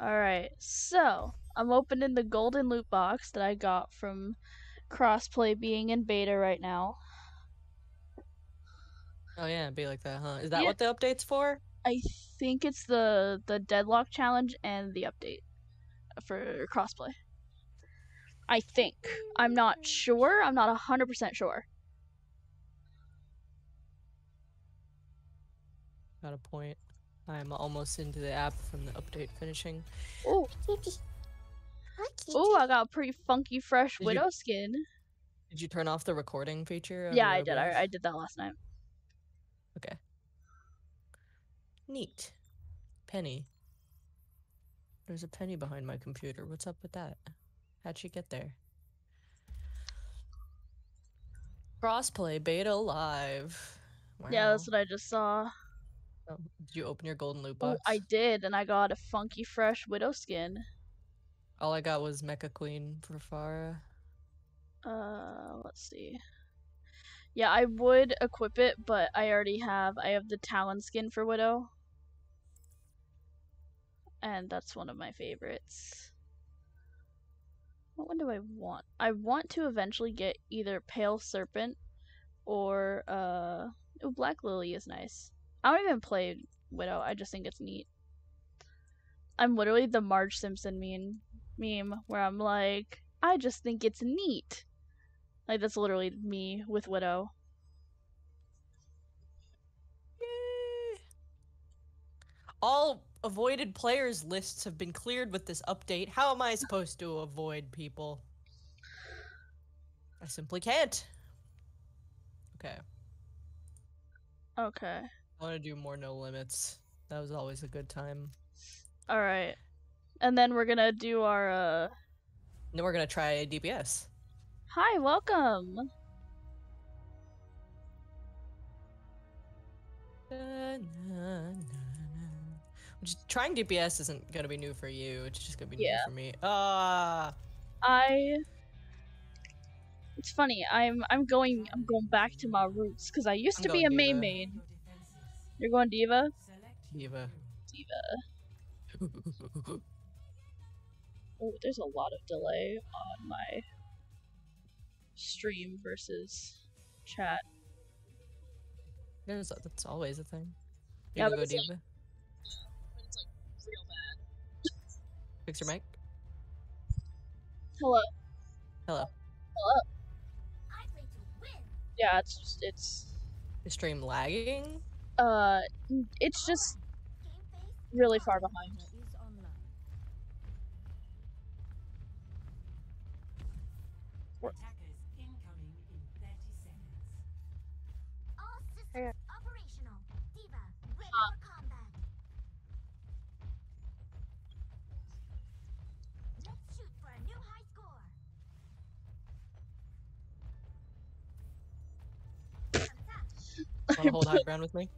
All right, so I'm opening the golden loot box that I got from crossplay being in beta right now. Oh yeah, be like that, huh? Is that Yeah. what the update's for? I think it's the the deadlock challenge and the update for crossplay. I think. I'm not sure. I'm not 100% sure. Got a point. I'm almost into the app from the update finishing. Ooh, ooh, I got a pretty funky fresh Did you- widow skin. Did you turn off the recording feature? Yeah, I did. I, I did that last night. Okay. Neat. Penny. There's a penny behind my computer. What's up with that? How'd she get there? Crossplay beta live. Yeah, that's what I just saw. Oh, did you open your golden loot Oh, box? I did, and I got a funky fresh widow skin. All I got was Mecha Queen for Pharah. Uh, let's see. Yeah, I would equip it, but I already have. I have the Talon skin for Widow. And that's one of my favorites. What one do I want? I want to eventually get either Pale Serpent or, uh. Oh, Black Lily is nice. I don't even play Widow, I just think it's neat. I'm literally the Marge Simpson meme, meme where I'm like, I just think it's neat. Like that's literally me with Widow. Yay. All avoided players lists have been cleared with this update. How am I supposed to avoid people? I simply can't. Okay. Okay. I want to do more no limits. That was always a good time. All right. And then we're gonna do our. uh Then we're gonna try DPS. Hi, welcome. Which trying DPS isn't gonna be new for you. It's just gonna be Yeah. new for me. Ah, I. It's funny. I'm I'm going I'm going back to my roots because I used I'm to be a main D.Va. You're going D.Va. D.Va. D.Va. Oh, there's a lot of delay on my stream versus chat. There's that's always a thing. Yeah, You but go it's like- D.Va. But it's like real bad. Fix your mic. Hello. Hello. Hello. Yeah, it's just it's stream lagging? Uh it's just really far behind. Attackers incoming in 30 seconds. All Yeah. systems operational. D.Va, ready for combat. Let's shoot for a new high score. Thumbs up. Want to hold high ground with me?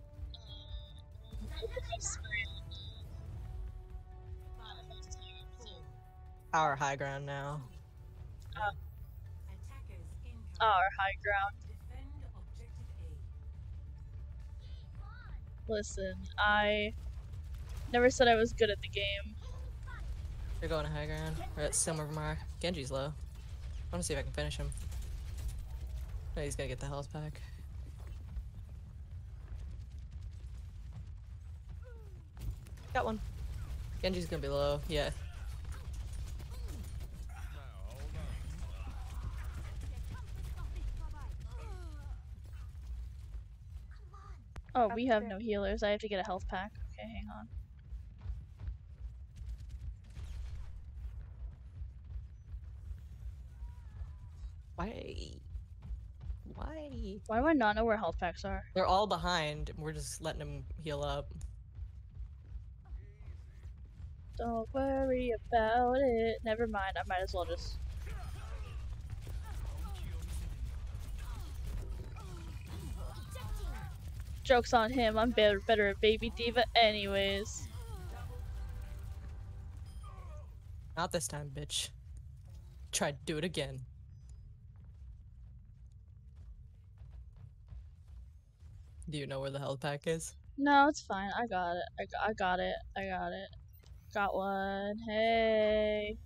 Our high ground now. Attackers incoming. Our high ground. Defend objective A. Listen, I never said I was good at the game. You're going to high ground. We're at some of them. Genji's low. I want to see if I can finish him. No, he's gonna get the health back. Got one. Genji's gonna be low. Yeah. Oh, we have no healers. I have to get a health pack. Okay, hang on. Why? Why? Why do I not know where health packs are? They're all behind. and We're just letting them heal up. Don't worry about it. Never mind. I might as well just. Joke's on him. I'm better, better at Baby D.Va, anyways. Not this time, bitch. Try to do it again. Do you know where the health pack is? No, it's fine. I got it. I got, I got it. I got it. Got one. Hey.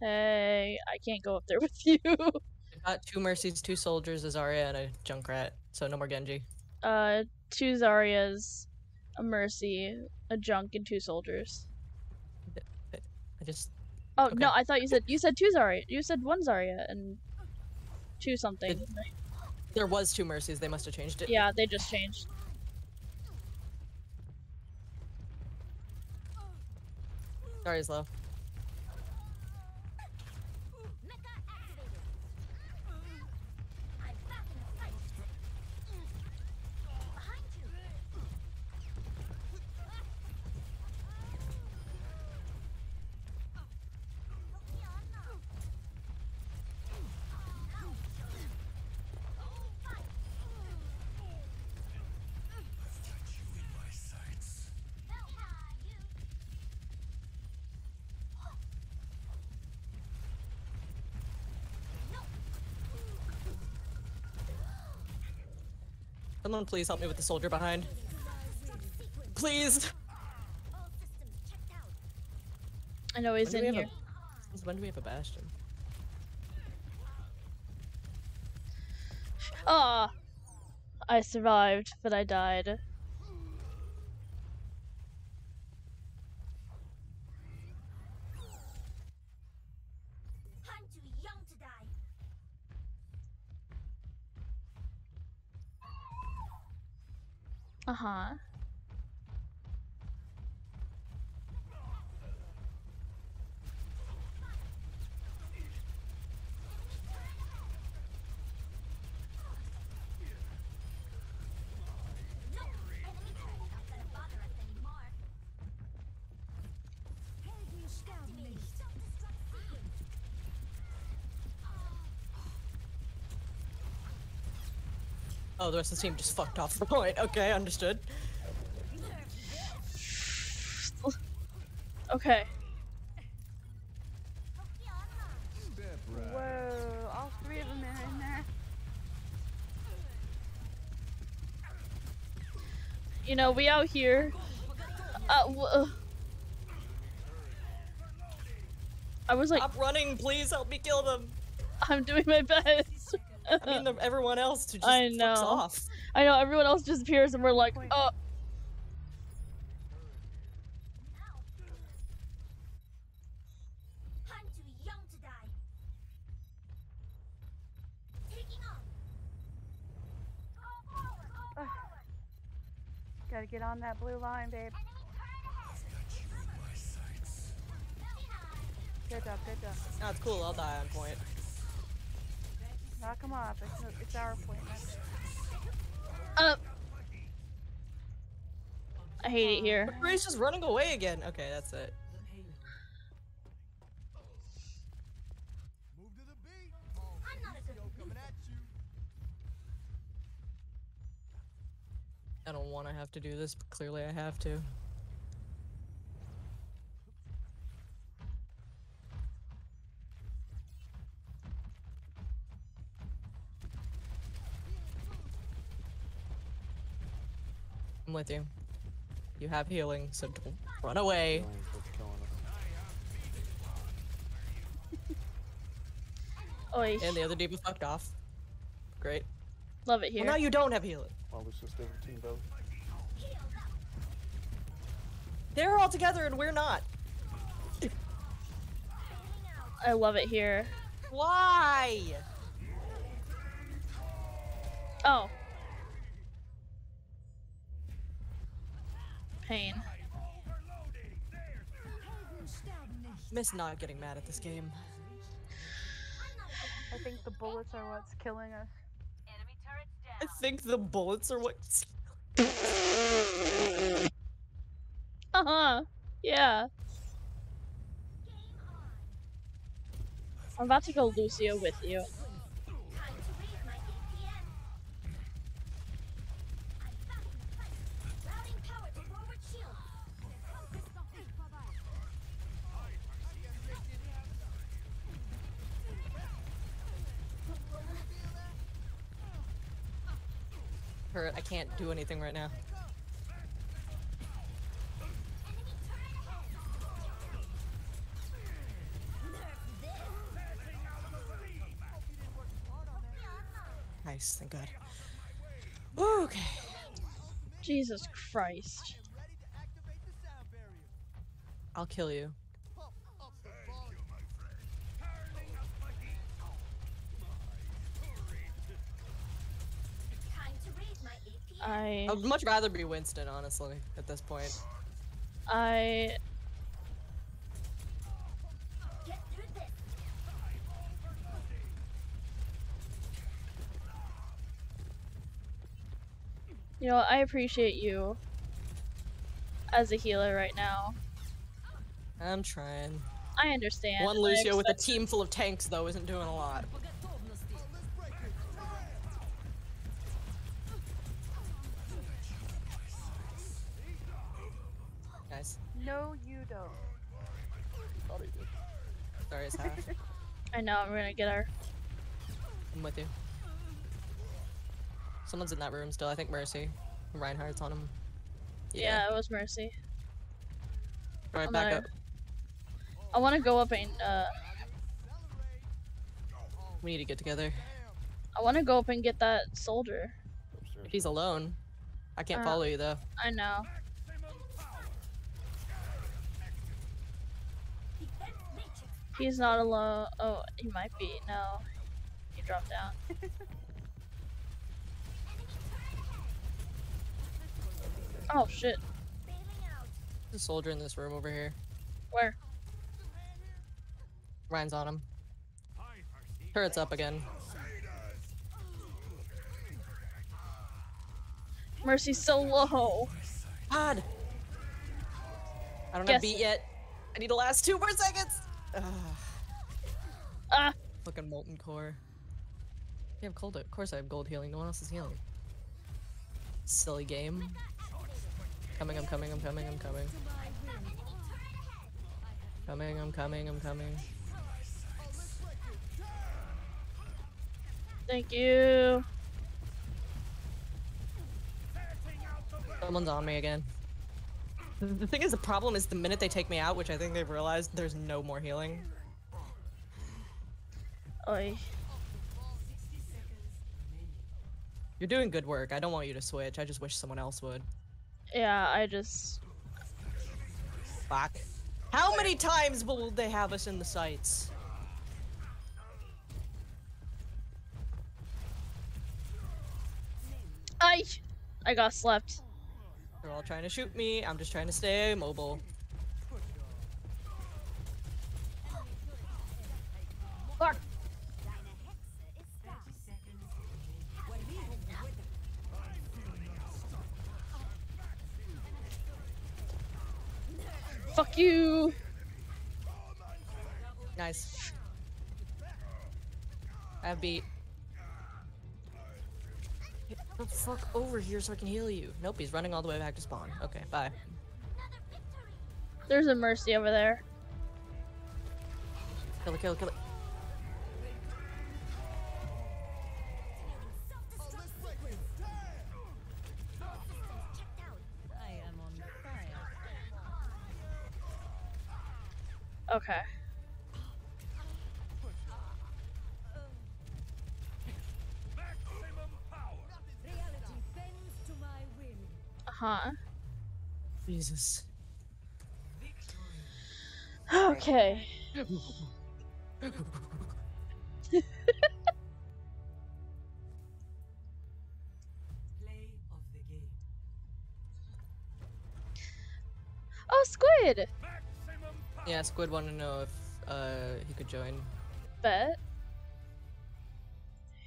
Hey. I can't go up there with you. I got two mercies, two soldiers, a Zarya, and a Junkrat. So no more Genji. Uh, two Zaryas, a Mercy, a Junk, and two soldiers. I just Oh Okay. no, I thought you said you said two Zarya. You said one Zarya and two something. Right? there was two mercies. They must have changed it. Yeah, they just changed. Zarya's low. Someone please help me with the soldier behind. Please. All systems checked out. I know he's in here. a- When do we have a bastion? Ah, I survived, but I died. Oh, the rest of the team just fucked off the point. Okay, understood. Okay. Whoa, all three of them are in there. You know, we out here. Uh, w- uh, I was like, Stop running, please help me kill them. I'm doing my best. I mean, the, everyone else who just I fucks know. off. I know everyone else disappears, and we're like, Point. oh, I'm too young to die. Taking off. Go forward, go Ugh. forward. Gotta get on that blue line, babe. Enemy turret ahead. Good job, good job. Oh, it's cool. I'll die on point. Knock them off. It's, it's our point. uh. I hate it here. Ray's just running away again. Okay, that's it. Move to the beat. I'm not a good Coming at you. I don't want to have to do this, but clearly I have to. With you. You have healing, so don't run away. Oi, And the other D.Va fucked off. Great. love it Well, here. now you don't have healing. Well, it's just different team though. They're all together and we're not. I love it here. Why? Oh. Pain. Miss not getting mad at this game. I think the bullets are what's killing us. I think the bullets are what. Uh huh. Yeah. I'm about to go Lucio with you. can't do anything right now. Nice, thank god. Okay. Jesus Christ. I'll kill you. I I would much rather be Winston, honestly, at this point. I Get through this. you know I appreciate you as a healer right now. I'm trying. I understand. One Lucio with a team full of tanks, though, isn't doing a lot. No, you don't. Thought he did. Sorry, it's half. I know I'm gonna get our I'm with you. Someone's in that room still. I think Mercy. Reinhardt's on him. yeah. it was Mercy. Right, I'm back gonna- up. I want to go up and uh We need to get together. I want to go up and get that soldier. Upstairs. He's alone. I can't Uh, follow you though. I know. Defense matrix. He's not alone. Oh, he might be. No. He dropped down. Enemy turret ahead. Oh shit. Bailing. There's a soldier in this room over here. Where? Rein's on him. Turret's up again. Mercy's so low. God! I don't Guess- have beat yet. I need to last two more seconds! Ugh. Ah. Fucking molten core. You have cold. Of course I have gold healing. No one else is healing. Silly game. Coming, I'm coming, I'm coming, I'm coming. Coming, I'm coming, I'm coming. Thank you. Someone's on me again. The- The thing is, the problem is the minute they take me out, which I think they've realized, there's no more healing. Oi. You're doing good work. I don't want you to switch. I just wish someone else would. Yeah, I just. Fuck. How many times will they have us in the sights? I. I got slept. They're all trying to shoot me. I'm just trying to stay mobile. Fuck. Dynahexa is down. Fuck you. Nice. I have beat. Get the fuck over here so I can heal you. Nope, he's running all the way back to spawn. Okay, bye. There's a Mercy over there. Kill it, kill it, kill it. Okay. Huh. Jesus. Okay. Play of the game. Oh, Squid! Yeah, Squid wanted to know if uh he could join. Bet.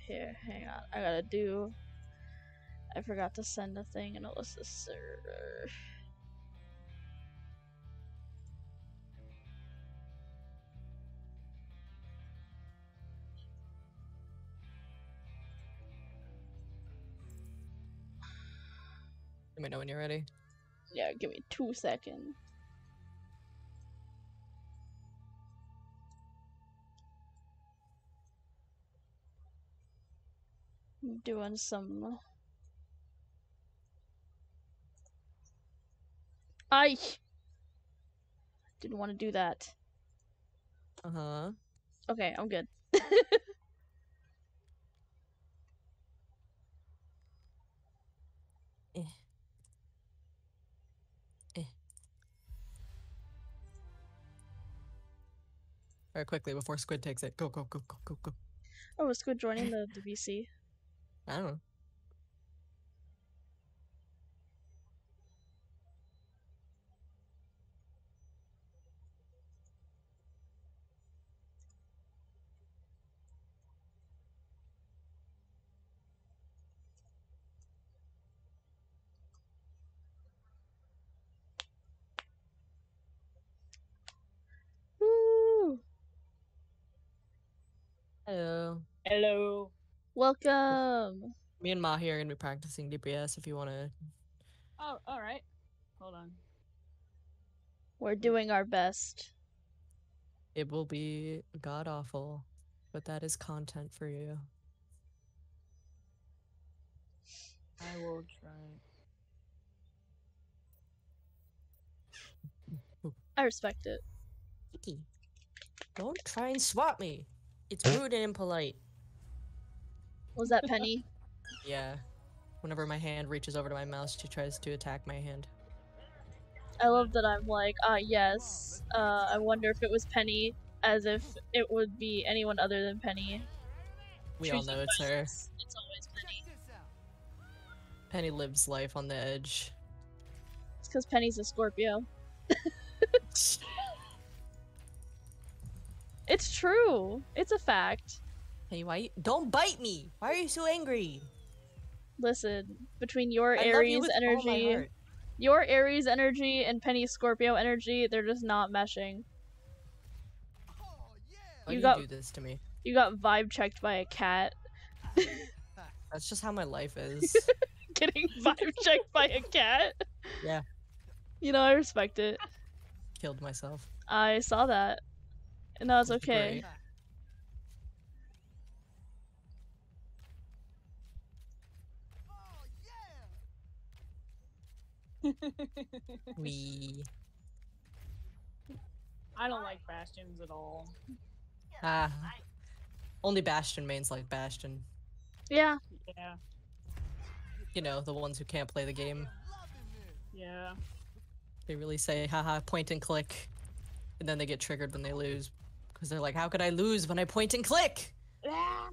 Here, hang on. I gotta do. I forgot to send a thing and it was the server. Let me know when you're ready. Yeah, give me two seconds. I'm doing some. I didn't want to do that. Uh huh. Okay, I'm good. eh. Eh. Very quickly before Squid takes it. Go, go, go, go, go, go. Oh, Squid joining eh. the, the VC? I don't know. Hello. Hello. Welcome. Me and Mahi are gonna be practicing DPS if you wanna. Oh, all right. Hold on. We're doing our best. It will be god awful, but that is content for you. I will try. I respect it. Don't try and swat me. It's rude and impolite. Was that Penny? Yeah. Whenever my hand reaches over to my mouse, she tries to attack my hand. I love that I'm like, ah, yes. Uh, I wonder if it was Penny, as if it would be anyone other than Penny. We all know it's her. It's always Penny. Penny lives life on the edge. It's because Penny's a Scorpio. It's true. It's a fact. Hey, why? You... Don't bite me! Why are you so angry? Listen, between your I you Aries my energy, your Aries energy and Penny's Scorpio energy, they're just not meshing. Why You do got- you do this to me? You got vibe checked by a cat. That's just how my life is. Getting vibe checked by a cat. Yeah. You know, I respect it. Killed myself. I saw that. And that was It's okay. great. We. I don't like bastions at all. Ah. Only Bastion mains like Bastion. Yeah. Yeah. You know, the ones who can't play the game. Yeah. They really say, haha, point and click. And then they get triggered when they lose. Because they're like, how could I lose when I point and click? Ah!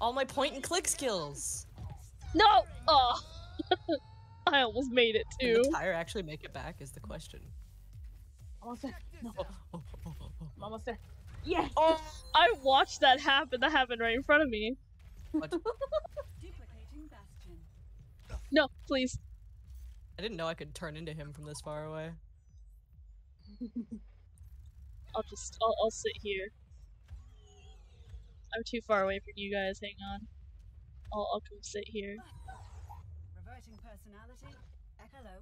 All my point and click skills. No! Oh! I almost made it Did too. the tire actually make it back is the question. Almost there. No. Oh, oh, oh, oh, oh. I'm almost there. Yeah. Oh, I watched that happen. That happened right in front of me. What? No, please. I didn't know I could turn into him from this far away. I'll just, I'll, I'll sit here. I'm too far away from you guys. Hang on. I'll, I'll come sit here. Reverting personality. Hello.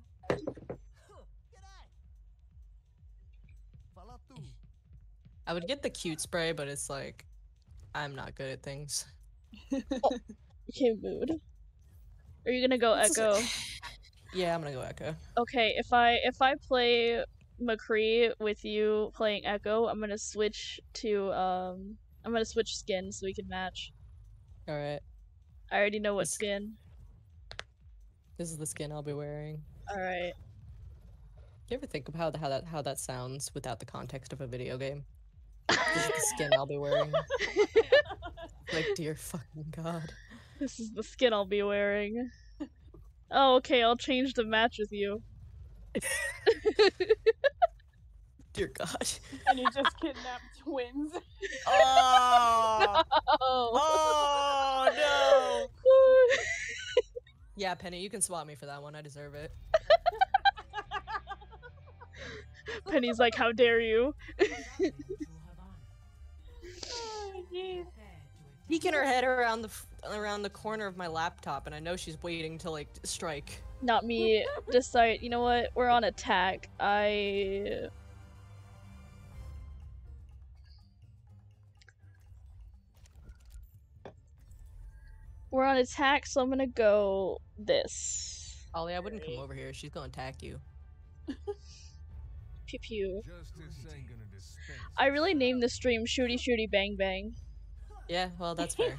I would get the cute spray, but it's like, I'm not good at things. Okay, mood. Are you gonna go It's- Echo? Yeah, I'm gonna go Echo. Okay, if I if I play McCree with you playing Echo, I'm gonna switch to um I'm gonna switch skin so we can match. Alright, I already know what This- skin. this is the skin I'll be wearing. Alright. You ever think about how that how that sounds without the context of a video game? This is the skin I'll be wearing. Like, dear fucking god. This is the skin I'll be wearing. Oh, okay, I'll change the match with you. Dear god. And you just kidnapped twins. Oh! Oh. oh no! Yeah, Penny, you can swap me for that one. I deserve it. Penny's like, how dare you? oh. Peeking her head around the f- around the corner of my laptop, and I know she's waiting to like strike. Not me. Decide. You know what? We're on attack. I. We're on attack, so I'm gonna go this. Ollie, I wouldn't come over here. She's gonna attack you. Pew pew. Justice ain't gonna dispense. I really named the stream Shooty Shooty Bang Bang. Yeah, well, that's fair.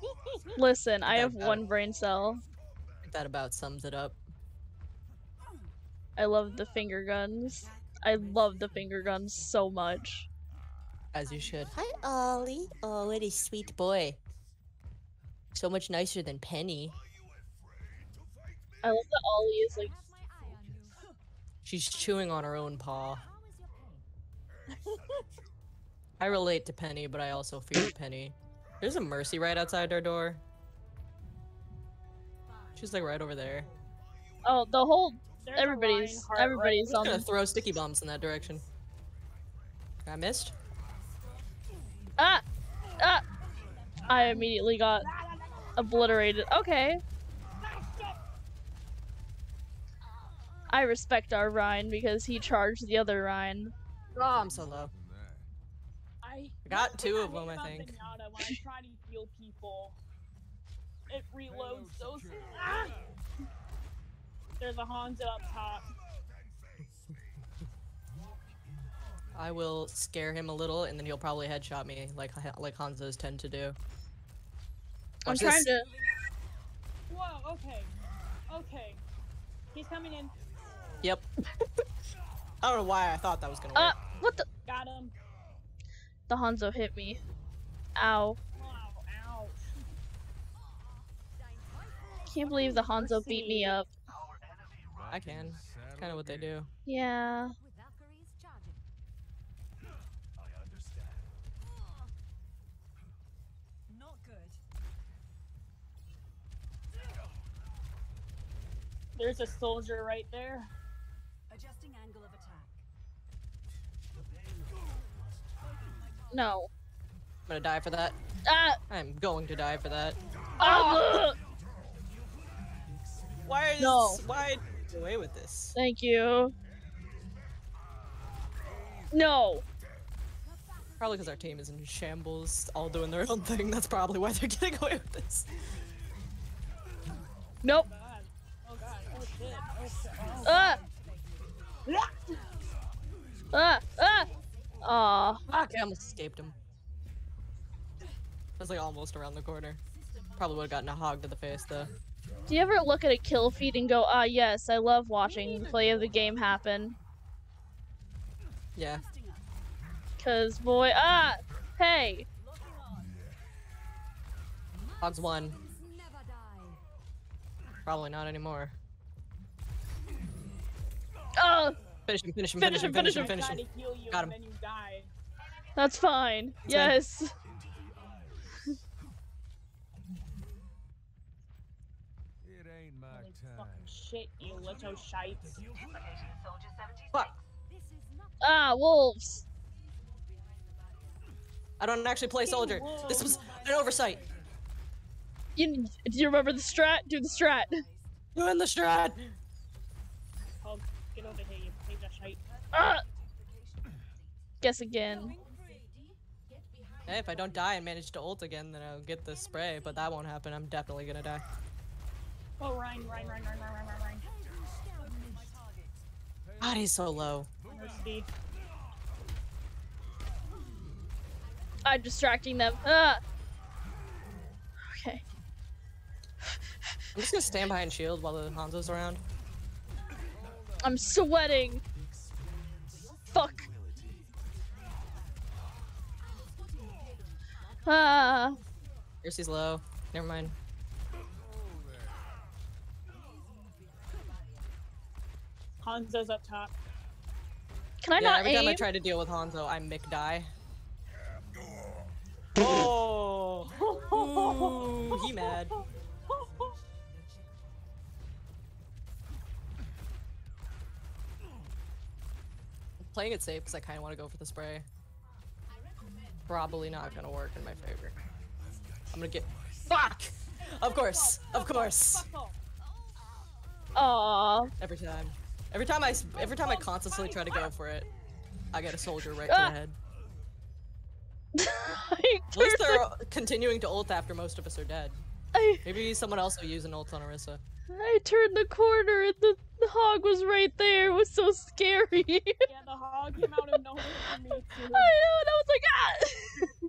Listen, I have got one brain cell. that about sums it up. I love the finger guns. I love the finger guns so much. As you should. Hi, Ollie. Oh, what a sweet boy. So much nicer than Penny. I love that Ollie is like She's chewing on her own paw. I relate to Penny, but I also fear Penny. There's a Mercy right outside our door. She's like right over there. oh the whole There's everybody's Reinhardt everybody's I'm on gonna throw sticky bombs in that direction. I missed. ah ah. I immediately got obliterated. Okay. I respect our Rein because he charged the other Rein. Oh, I'm so low. I, I got two of them, I think. Zenyatta, when I try to heal people, it reloads so. secure. There's a Hanzo up top. I will scare him a little, and then he'll probably headshot me, like like Hanzos tend to do. I'm trying this. to. Whoa, okay. Okay. He's coming in. Yep. I don't know why I thought that was gonna Uh, work. what the? Got him. The Hanzo hit me. Ow. Wow, ouch. Can't believe the Hanzo beat me up. I can. Kind of what they do. Yeah. With Valkyries charging. Not good. There's a soldier right there. Adjusting angle of attack. No. I'm gonna die for that. Ah. I'm going to die for that. ah! Why is No. why away with this? Thank you. No. Probably because our team is in shambles, all doing their own thing. That's probably why they're getting away with this. Nope. Oh god. Oh shit. Oh shit. Oh. Ah. Ah. Ah. Aw. Fuck, I almost escaped him. I was like almost around the corner. Probably would have gotten a hog to the face though. Do you ever look at a kill feed and go, ah, yes, I love watching the play of the game happen? Yeah. Cause boy, ah, hey, Hogs one. Probably not anymore. oh, Finish him, finish him, Finish finish him, him, finish finish him, him. finish him. to heal you Got him. then you die. that's fine. That's. Yes. It ain't my Holy time. fucking shit, you little shite. Fuck. This is not Ah, wolves. I don't actually play soldier. This was an oversight. You, do you remember the strat? Do the strat. Doing the strat. Oh, get over here, you piece of shite. Ah. Guess again. Hey, if I don't die and manage to ult again, then I'll get the spray, but that won't happen. I'm definitely gonna die. Oh, Ryan, Ryan, Ryan, Ryan, Ryan, Ryan, Ryan. God, he's so low. Mercy. I'm distracting them. Ah. Okay. I'm just gonna stand behind shield while the Hanzo's around. I'm sweating. Fuck. Ah. Mercy's low. Never mind. Hanzo's up top. Can I yeah, not every time I try to deal with Hanzo, I mick die. Oh! Ooh, he mad. Playing it safe because I kind of want to go for the spray. Probably not gonna work in my favor. I'm gonna get. Fuck! Of course, of course. Fuck off. Aw. Every time. Every time I s- every time I constantly try to go for it, I get a soldier right to Ah. the head. I At least they're continuing to ult after most of us are dead. I, Maybe someone else will use an ult on Orisa. I turned the corner and the, the hog was right there. It was so scary. Yeah, the hog came out of nowhere for me too. I know, and I was like, ah!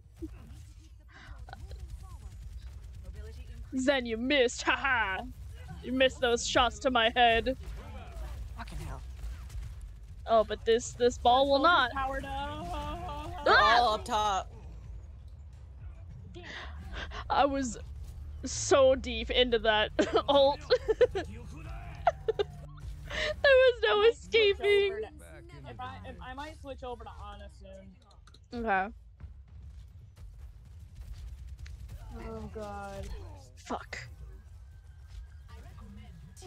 Zen, you missed, haha! You missed those shots to my head. Fucking hell. Oh, but this this ball will not. Powered up. They're Ah! all up top. I was so deep into that ult. there was no Switch escaping. to- If I, if. I might switch over to Ana soon. Okay. Oh god. Fuck.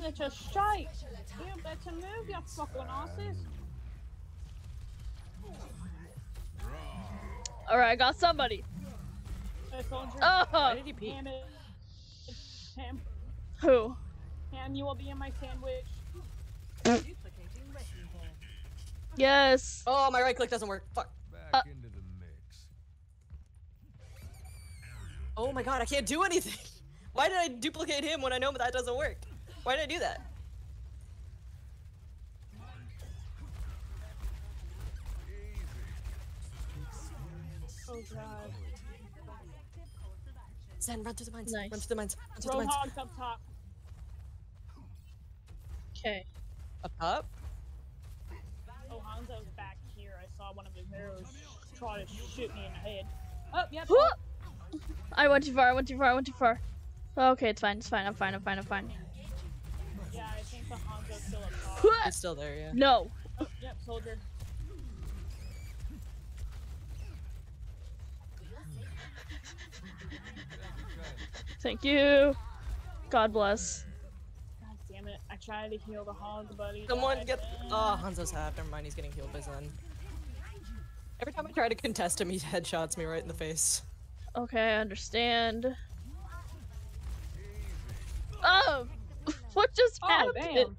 It's a shite. You better move, your fucking asses. Alright, I got somebody. Hey, soldier. Oh! Why did he pee? Ham it. Ham. Who? Ham, you will be in my sandwich. Yes. Oh, my right click doesn't work. Fuck. Back Uh, into the mix. Oh my god, I can't do anything. Why did I duplicate him when I know that doesn't work? Why did I do that? Oh god. Zen, run through the mines. Nice. Run through the mines. Run through the mines. Roadhog's up top. Okay. Up top? Oh, Hanzo's back here. I saw one of his arrows try to shoot me in the head. Oh, yep. Whoop! I went too far. I went too far. I went too far. Okay, it's fine. It's fine. I'm fine. I'm fine. I'm fine. Yeah, the Hanzo's still up top. It's still there, yeah. No. Oh, yep, soldier. Thank you. God bless. God damn it. I tried to heal the hog, buddy. Someone get. Oh, Hanzo's half. Never mind, he's getting healed by Zen. Every time I try to contest him, he headshots me right in the face. Okay, I understand. Oh! What just Oh, happened? damn.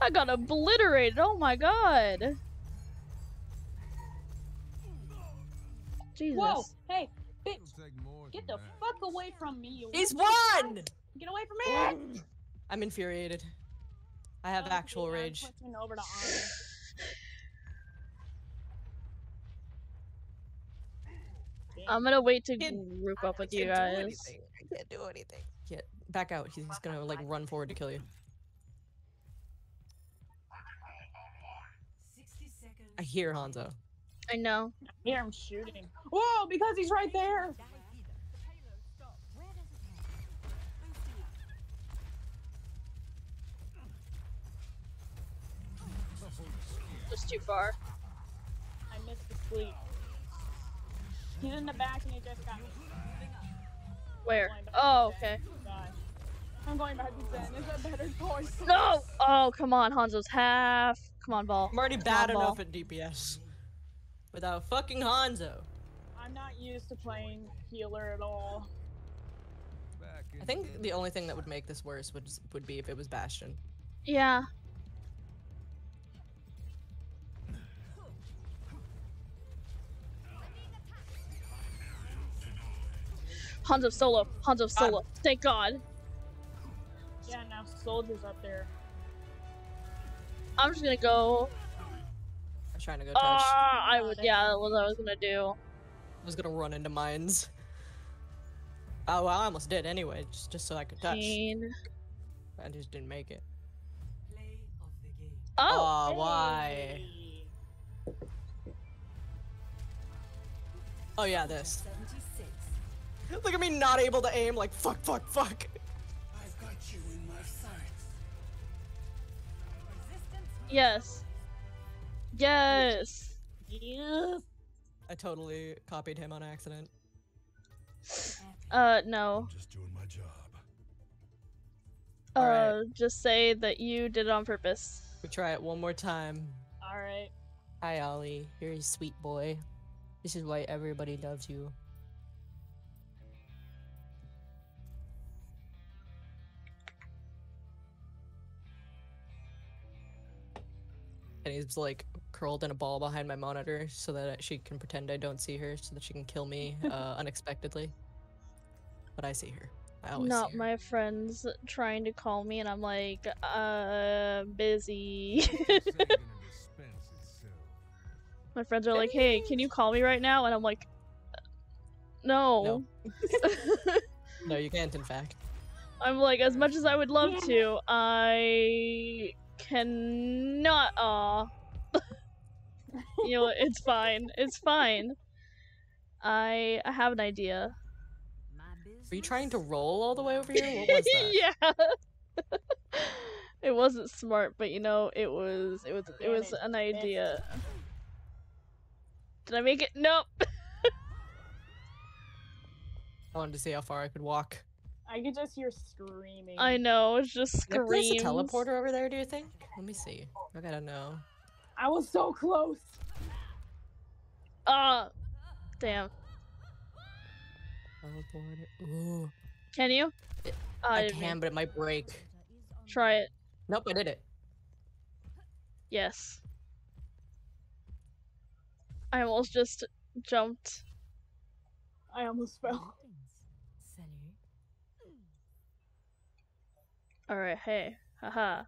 I got obliterated. Oh my god. Jesus. Whoa! Hey, bitch! It'll take more Get the that. fuck away from me, you He's won! Get away from me! I'm infuriated. I have Okay, actual I'm rage. over to I'm gonna wait to group up with you guys. I can't do anything. Yeah, back out. He's gonna like run forward to kill you. I hear Hanzo. I know. I hear him shooting. Whoa! Because he's right there! Just too far. I missed the sleep. He's in the back and he just got me. Where? Oh, okay. God. I'm going back to Zen. Is a better choice. No! Oh, come on. Hanzo's half. Come on, ball. I'm already Come bad on, ball. enough at DPS. Without fucking Hanzo. I'm not used to playing healer at all. I think the the only thing that would make this worse would would be if it was Bastion. Yeah. Hanzo solo. Hanzo solo. Thank God. Yeah, now soldiers up there. I'm just gonna go. I was trying to go touch. Ah, I would. Yeah, that was what I was gonna do. I was gonna run into mines. Oh, well, I almost did anyway, just, just so I could touch. Pain. I just didn't make it. Play of the game. Oh. Aw, why? Oh yeah, this. Look at me not able to aim, like fuck, fuck, fuck. Yes. Yes. Yeah. I totally copied him on accident. Uh, no. Just doing my job. Uh, Alright. just say that you did it on purpose. We try it one more time. Alright. Hi, Ollie. You're a sweet boy. This is why everybody loves you. And he's like curled in a ball behind my monitor so that she can pretend I don't see her so that she can kill me uh, unexpectedly. But I see her. I always Not see her. my friends trying to call me, and I'm like, uh, busy. This ain't gonna dispense itself. my friends are like, hey, can you call me right now? And I'm like, no. No, you can't, in fact. I'm like, as much as I would love to, I cannot. Aw. You know, it's fine. It's fine. I I have an idea. Were you trying to roll all the way over here? What was that? yeah. it wasn't smart, but you know, it was it was it was an idea. Did I make it? Nope. I wanted to see how far I could walk. I could just hear screaming. I know, it's just Can I place a teleporter over there, do you think? Let me see. I gotta know. I was so close. Ah, damn. Teleporter. Ooh. Can you? It- Oh, I can, mean- but it might break. Try it. Nope, I did it. Yes. I almost just jumped. I almost fell. Alright, hey. Haha.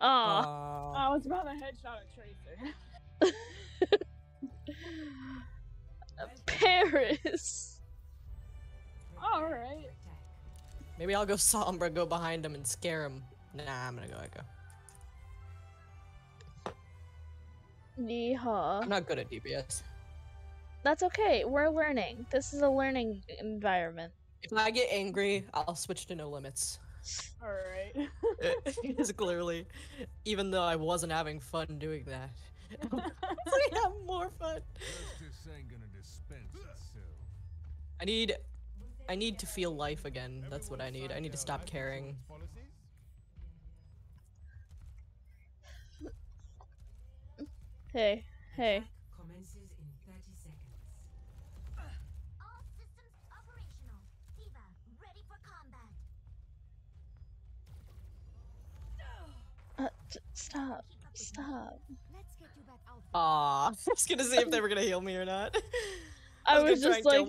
Aw. Aw. I was about to headshot a tracer. Paris. Alright. Maybe I'll go Sombra, go behind him, and scare him. Nah, I'm gonna go Echo. Yeehaw. I'm not good at DPS. That's okay. We're learning. This is a learning environment. If I get angry, I'll switch to no limits. Alright. because clearly, even though I wasn't having fun doing that, I have more fun. Justice ain't gonna dispense itself. I need, I need to feel life again. That's what I need. I need to stop caring. Hey, hey. Commences in 30 seconds. All systems operational. D.Va, ready for combat. Uh, t- stop. Stop. Let's get you back out. Aw, I was gonna see if they were gonna heal me or not. I gonna was just like.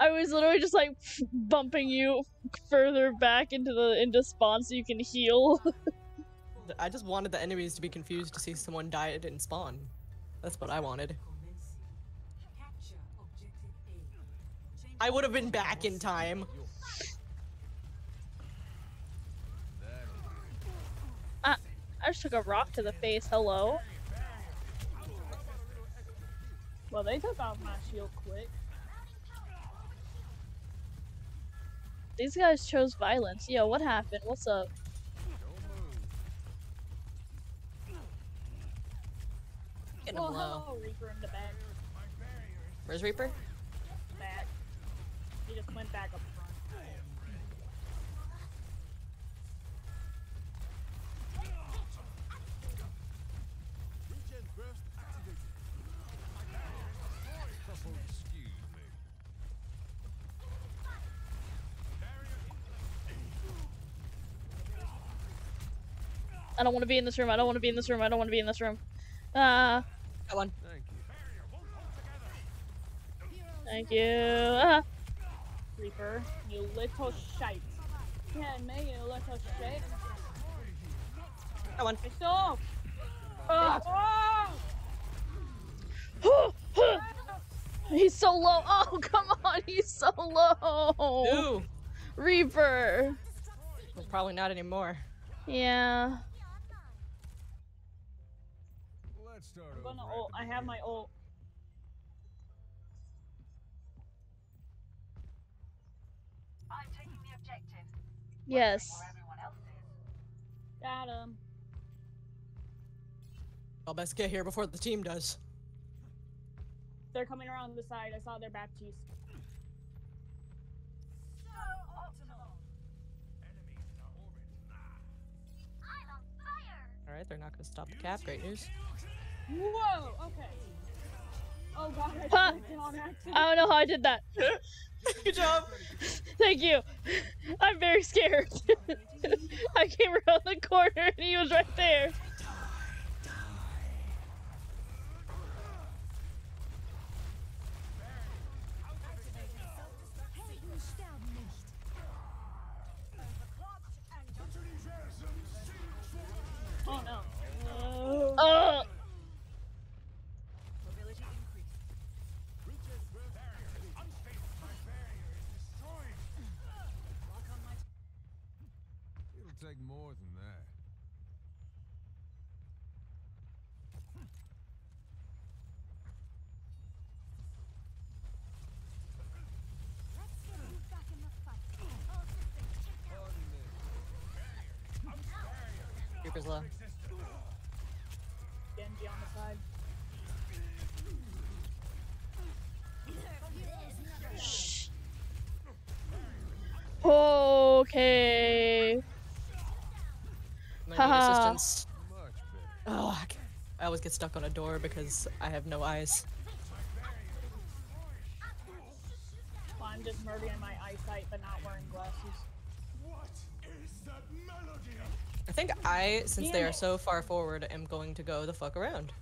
I was literally just like bumping you further back into the into spawn so you can heal. I just wanted the enemies to be confused to see someone died and spawn. That's what I wanted. Commencing. Capture objective A. Change I would have been back in time. I just took a rock to the face. Hello. Well, they took off my shield quick. These guys chose violence. Yo, what happened? What's up? Getting oh, him Whoa. Reaper in the back. Where's Reaper? Back. He just went back up I don't want to be in this room. I don't want to be in this room. I don't want to be in this room. Ah, Got one. Thank you. thank you. Ah, Reaper, you little shite. Yeah, me, you little shit. Got one. It's off! Oh! he's so low. Oh, come on. He's so low. Ooh. Reaper. Well, probably not anymore. Yeah. Let's start I'm over gonna ult. I have my beginning. ult. Yes. Got him. I'll best get here before the team does. They're coming around the side. I saw their Baptiste. I'm on fire. Alright, they're not gonna stop the cap. Great news. Whoa! Okay. Oh god, I Ha! clicked it on. I don't know how I did that. Good job. Thank you. I'm very scared. I came around the corner and he was right there. Get stuck on a door because I have no eyes. Well, I'm just murdering my eyesight, but not wearing glasses. What is that melody? I think I, since they are it. so far forward, am going to go the fuck around.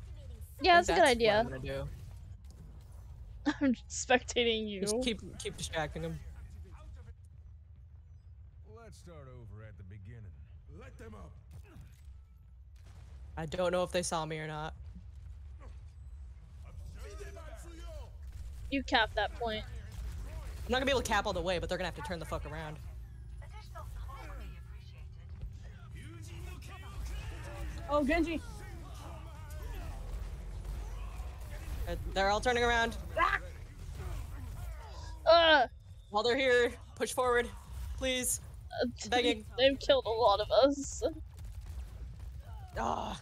Yeah, I that's a think good what idea. I'm gonna do. I'm spectating you. Just keep keep distracting him. Let's start over at the beginning. Let them up. I don't know if they saw me or not. You cap that point. I'm not gonna be able to cap all the way, but they're gonna have to turn the fuck around. Oh, Genji! Uh, They're all turning around. Uh, While they're here, push forward, please. Begging. They've killed a lot of us. Ah,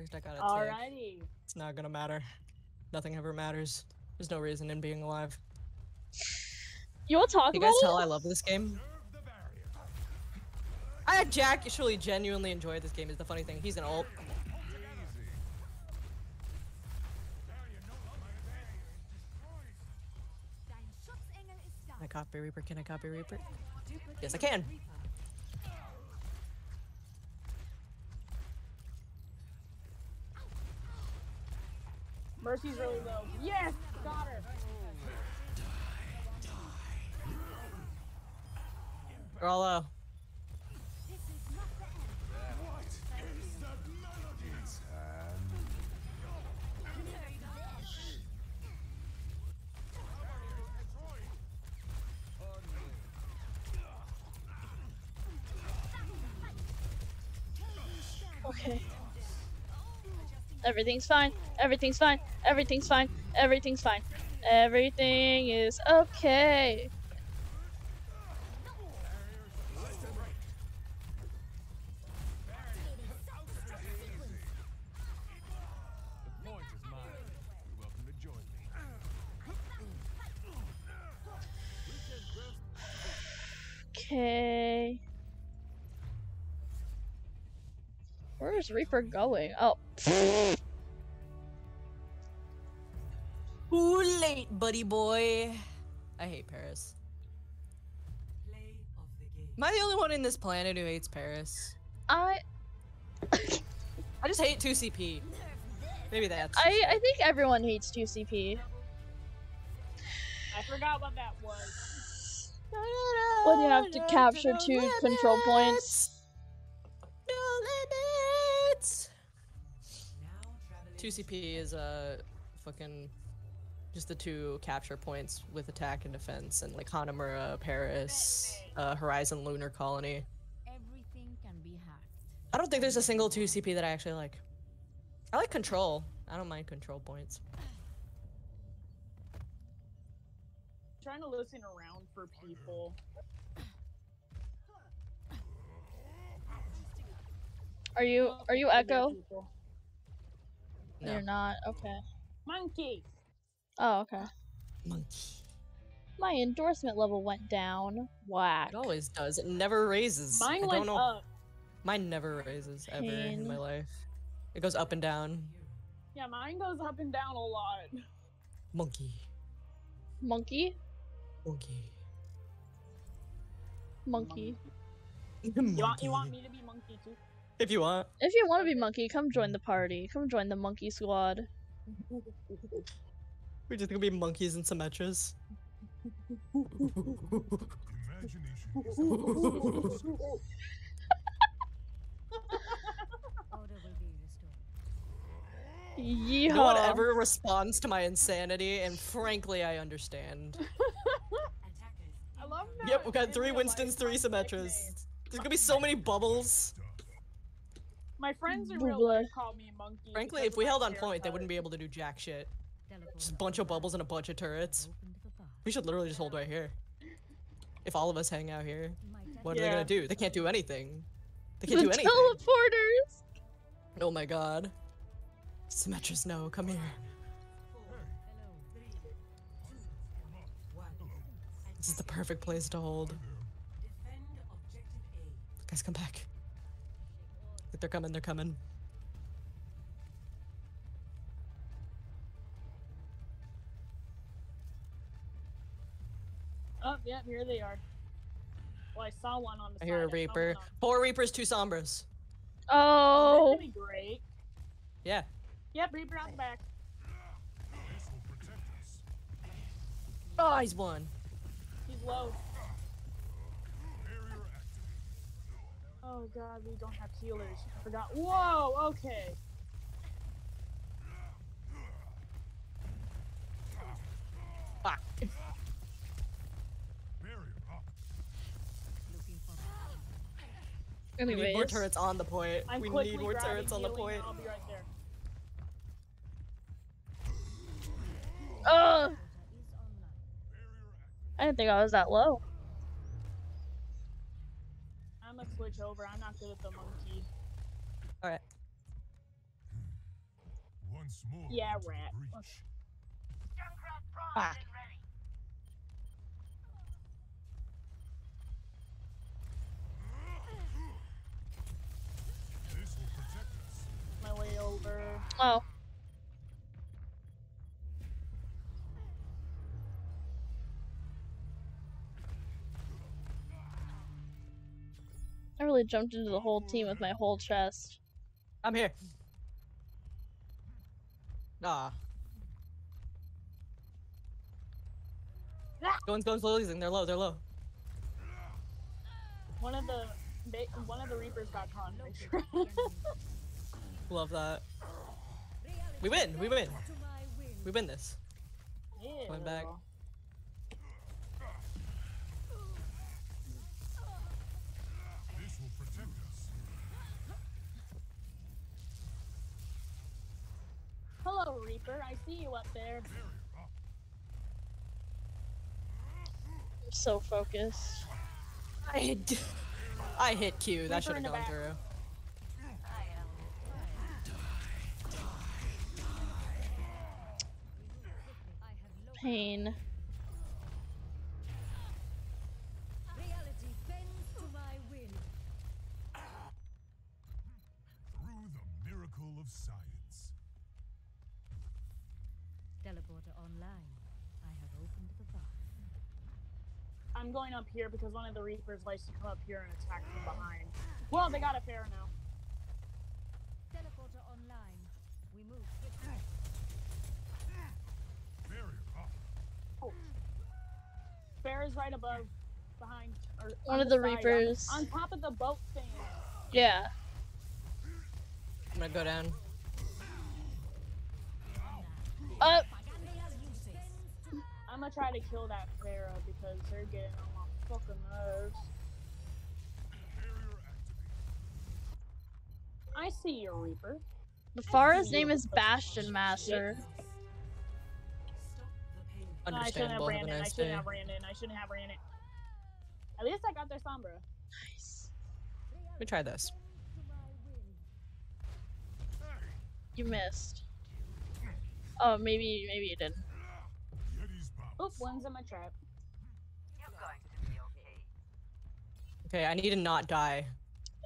eyes ready. at least I got a tick. Alrighty. It's not gonna matter. Nothing ever matters. There's no reason in being alive. You want to talk You about guys it? tell I love this game. I Jack actually genuinely enjoy this game. Is the funny thing. He's an ult. Dein Schutzengel ist da. Can I copy Reaper? Can I copy Reaper? Yes, I can. Mercy's really low. Yes! Got her! They're all low. This is not the end. Okay. Everything's fine. Everything's fine. Everything's fine. Everything's fine. Everything is okay. The point is mine. You're welcome to join me. Okay. Where is Reaper going? Oh. Too late, buddy boy. I hate Paris. Play of the game. Am I the only one in this planet who hates Paris? I I just hate 2CP. Maybe that's. I I think everyone hates 2CP. I forgot what that was. When you have to capture two control points. No limits. Now 2CP is uh fucking just the two capture points with attack and defense, and like Hanamura, Paris, uh, Horizon Lunar Colony. Everything can be hacked. I don't think there's a single 2CP that I actually like. I like control. I don't mind control points. trying to listen around for people. Are you are you Echo? No. You're not. Okay. Monkey! Oh, okay. Monkey. My endorsement level went down. Whack. It always does. It never raises. Mine I went don't know. up. Mine never raises ever in my life. It goes up and down. Yeah, mine goes up and down a lot. Monkey. Monkey? Monkey. Monkey. You want, you want me to be monkey too? If you want. If you want to be monkey, come join the party. Come join the monkey squad. We're just gonna be monkeys and Symmetras. Order will be restored. Yeehaw. No one ever responds to my insanity, and frankly, I understand. I love that. Yep, we've got three Winstons, three that's Symmetras. There's gonna be so many bubbles. My friends in real Boobla. life call me monkey. Frankly, if we held on point, they wouldn't be able to do jack shit. Just a bunch of bubbles and a bunch of turrets. opened the path. We should literally just hold right here. if all of us hang out here, what are they gonna do? They can't do anything. They can't the do anything. teleporters. Oh my god. Symmetra Snow, come here. This is the perfect place to hold. Defend objective A. Guys, come back. They're coming, they're coming. Oh, yeah, here they are. Well, I saw one on the I side. hear a Reaper. one on- Four Reapers, two Sombras. Oh, oh That'd be great. Yeah. Yep, Reaper out the back. This will protect us. Oh, he's one. He's low. Oh god, we don't have healers. I forgot. Whoa, okay. Fuck. Barrier. We need more turrets on the point. I'm we need more turrets on the point. and I'll be right there. Ugh. I didn't think I was that low. I'm switch over. I'm not good at the monkey. Alright. Once more. Yeah, rat. breach. Fuck. Ah. This will protect us. My way over. Oh. I really jumped into the whole team with my whole chest. I'm here. Ah. Going, going, losing. They're low. They're low. One of the they, one of the Reapers got caught. Love that. We win. We win. We win this. yeah. Coming back. This will protect us. Hello, Reaper. I see you up there. Barrier up. I'm so focused. I hit. I hit Q. That should have gone back. through. Pain. Reality Teleporter online. I have opened the path. I'm going up here because one of the Reapers likes to come up here and attack from behind. Well, they got a fair now. Teleporter online. We move swiftly. Barrier up. Fair is right above, behind, or One on of the side, on- Reapers. on, top of the boat thing. Yeah. I'm gonna go down. Up. I'm gonna try to kill that Pharah because they're getting on my fucking nerves. I see your Reaper. The Pharah's name is Bastion Master. No, I shouldn't have Understandable. Have a Brandon. I shouldn't day. have Brandon. I shouldn't have Brandon. At least I got their Sombra. Nice. Let me try this. You missed. Oh, maybe maybe you didn't. Yeti's Oop, one's in my trap. Okay, I need to not die.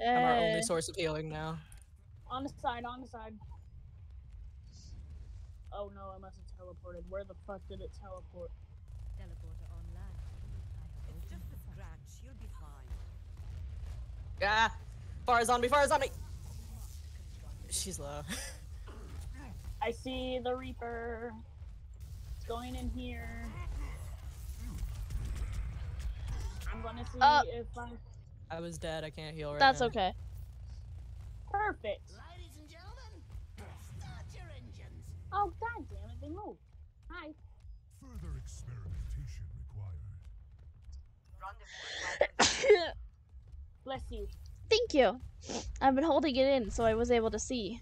I'm our Eh, only source of healing now. On the side, on the side. Oh no, I must have teleported. Where the fuck did it teleport? Teleporter online. I have opened the path. You'll be fine. Ah! Pharah's on me. Pharah's on me. She's low. I see the Reaper. It's going in here. I'm gonna see Uh, if I. I was dead. I can't heal right that's now. okay. Perfect. Ladies and gentlemen, start your engines. Oh god damn it, they moved. Hi. Further experimentation required. Bless you. Thank you. I've been holding it in so I was able to see.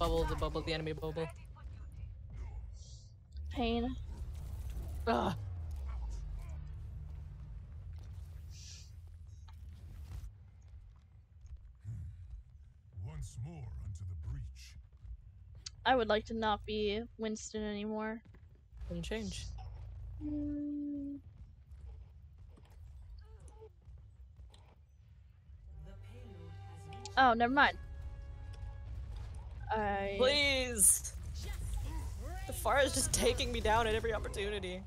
Bubble the bubble, the enemy bubble. Pain. Ugh. Once more unto the breach. I would like to not be Winston anymore. Didn't change. Mm, The payload has reached Oh, never mind. I Please! The fire is just taking me down at every opportunity.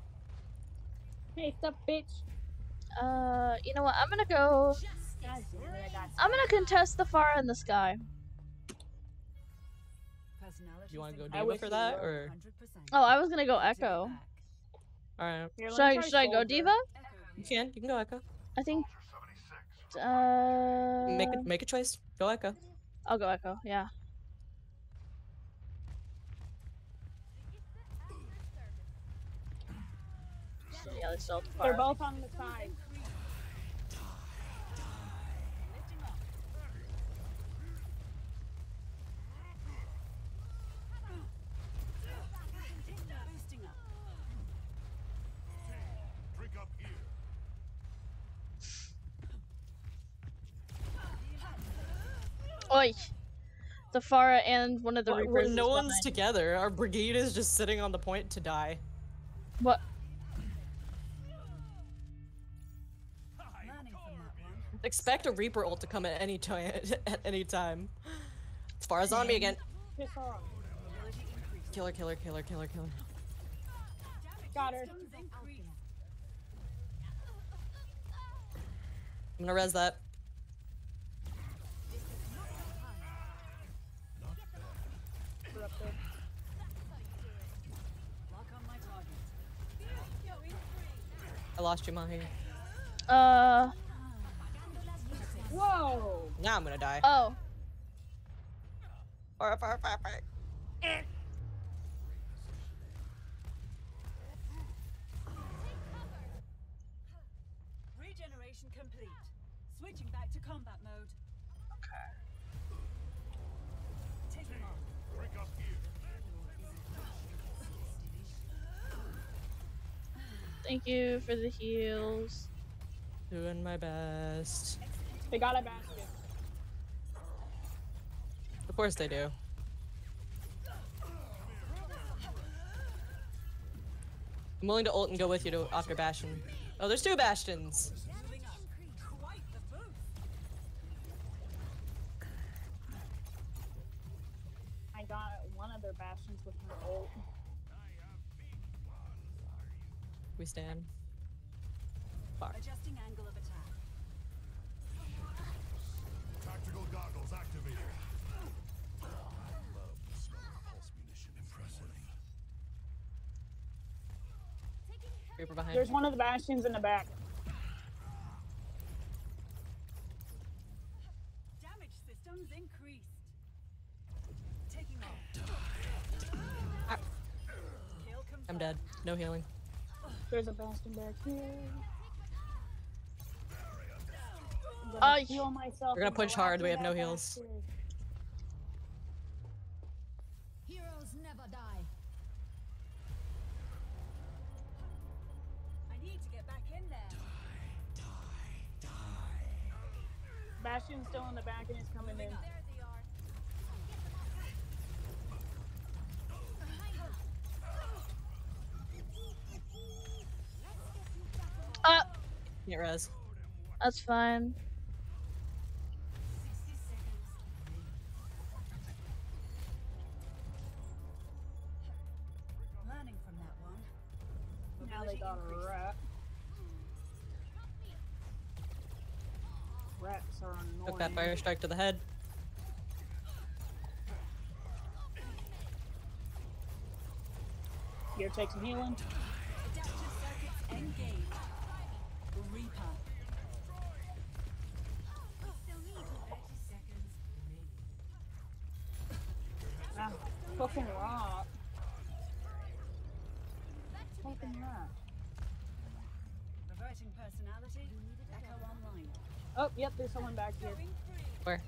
Hey, stop, bitch. uh you know what? I'm gonna go God damn it, I got I'm gonna contest the far in the sky. You want to go I D.Va for that, or Oh, I was gonna go Echo. all right? Here, Should I should I go D.Va? You can. You can go Echo. I think uh Make a make a choice. Go Echo. I'll go Echo, yeah. Yeah, they still have the They're both on the side. Boosting up. Drink up here. Oi! The Pharah and one of the Why- Reapers. when is no one's behind. together, our brigade is just sitting on the point to die. What? Expect a Reaper ult to come at any time. At any time. As far as on me again. Piss off. Ability increased. Killer, killer, killer, killer, killer. Got her. I'm gonna res that. We're up there. Lock on my target. I lost you, Mahi. Uh Whoa! Now I'm gonna die. oh. Fire, fire, fire, fire. Regeneration complete. Switching back to combat mode. Okay. Taking off. Drink up here. Thank you for the heals. Doing my best. They got a basket. Of course they do. I'm willing to ult and go with you to after Bastion. Oh, there's two Bastions. Moving up. Quite the boost. I got one of their bastions with my ult. We stand. Fuck. Reaper behind. There's one of the bastions in the back. Damage systems increased. Taking off. I'm dead. No healing. There's a bastion back here. I'm Uh, gonna heal myself. We're gonna and push hard, we have no heals. bastion. Bastion's still in the back and he's coming in. There. Uh Can't res. that's fine. Learning from that one. Now they got a increased. Rats are annoying. Took that fire strike to the head. Here, take some healing. Adaptive circuits engaged. Reaper. 30 seconds remaining. Ah, fucking rock. Fucking rock. Reverting personality. Echo online. Oh, yep, there's someone back here. Where?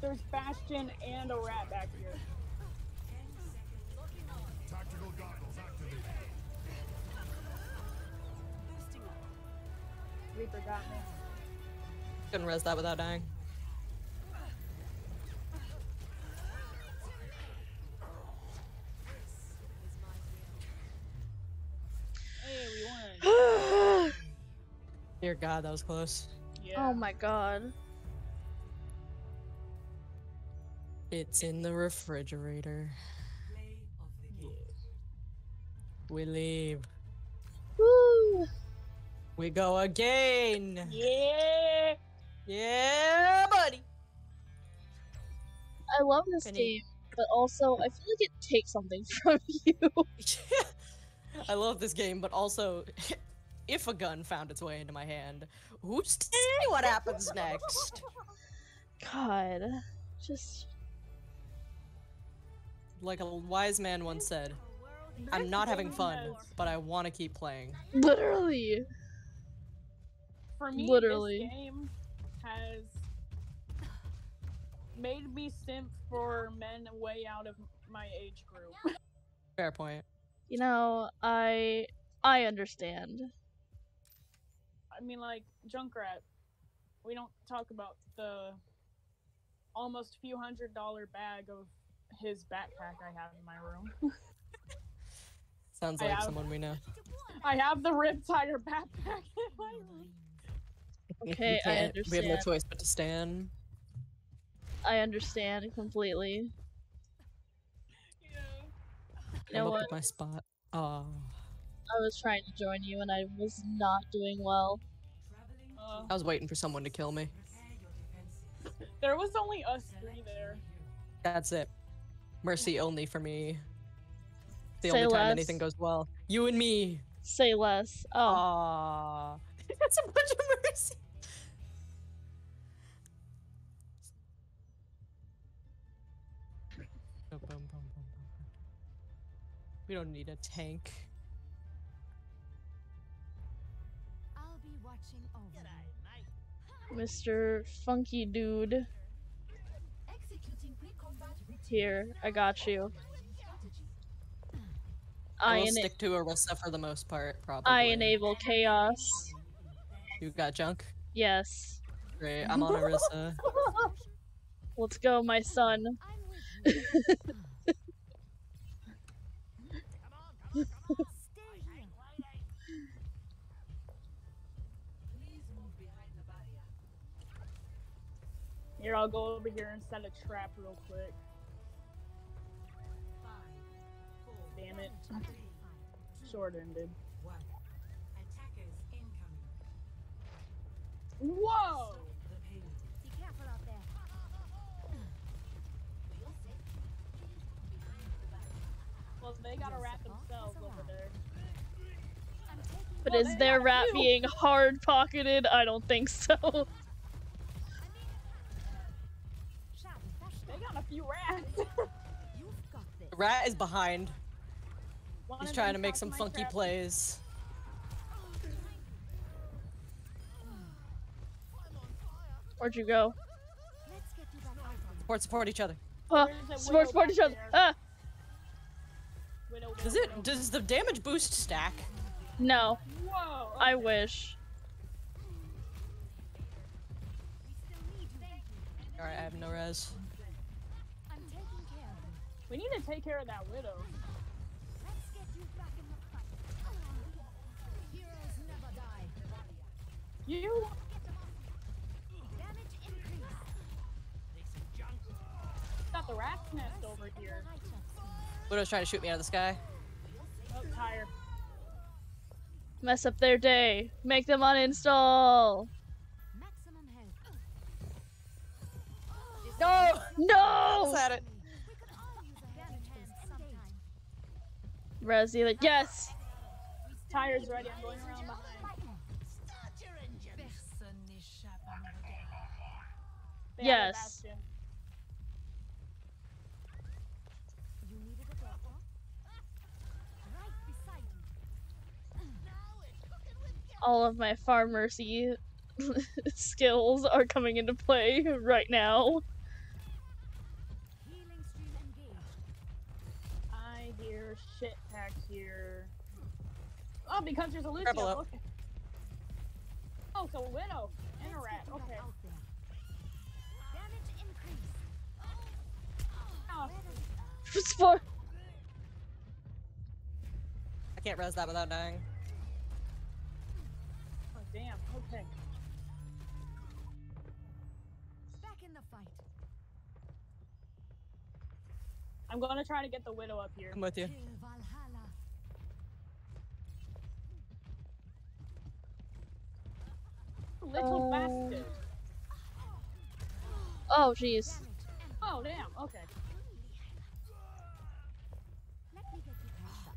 There's Bastion and a rat back here. Tactical goggles activated. Boosting up. Reaper got me. Couldn't res that without dying. Hey, we won. Dear God, that was close. Oh yeah. Oh my god. It's in the refrigerator. We leave. Woo! We go again. Yeah. Yeah, buddy. I love this Penny. game, but also I feel like it takes something from you. I love this game, but also, if a gun found its way into my hand, who's to say what happens next? God. Just Like a wise man once said, I'm not having fun, but I want to keep playing. literally. For me, Literally. this game has made me simp for men way out of my age group. Fair point. You know, I I understand. I mean, like Junkrat. We don't talk about the almost few hundred dollar bag of his backpack I have in my room. Sounds like have- someone we know. I have the RIP-Tire backpack in my room. Okay, I understand. We have no choice but to stand. I understand completely. Yeah. You know Come up what? with my spot. Oh, I was trying to join you and I was not doing well. Uh, I was waiting for someone to kill me. there was only us three there. That's it. Mercy only for me. The Say only time anything goes well. You and me. Say less. Oh, Aww. That's a bunch of mercy. We don't need a tank. Mr. Funky Dude. Executing pre-combat routine. Here, I got you. I will stick to Arissa for the most part, probably. I enable chaos. You got junk? Yes. Great, I'm on Arissa. Let's go, my son. I'm with you. Stay here. Here, I'll go over here and set a trap real quick. Damn it. Short ended. Whoa! Be careful. Well, they got a rat themselves over there. But Well, is their got rat being hard pocketed? I don't think so. shout. That's They got a few rats. You've got this. The rat is behind. One He's trying to make some funky trap. plays. Where'd you go? Let's get you back out there. Support, support each other. There's a support, support each other. there. Ah, Does it? Does the damage boost stack? no. Whoa! I wish. We still need you. Thank you. All right, I have no res. We need to take care of that widow. Let's get you back in the fight. Heroes never die. You Damage increase. got the rat's nest over here. High. Widow's trying to shoot me out of the sky. Oh, tire. Mess up their day. Make them uninstall. Maximum health. No! No! Almost had it. Resi, like, yes! Tire's ready. I'm going around behind. Start your engines. They have a Yes. You needed a doctor? Right beside you. All of my Pharmercy skills are coming into play right now. another shit pack here. Oh, because there's a Lucio. Rebel. Okay. Oh, so Widow and a rat. Okay. out. Damage increase. Oh, oh. It's for I can't res that without dying. oh, damn. Okay. Back in the fight. I'm gonna try to get the Widow up here. I'm with you. Kill Valhalla. Little Uh, bastard. Oh jeez. Oh, damn. Okay. let me get you patched up.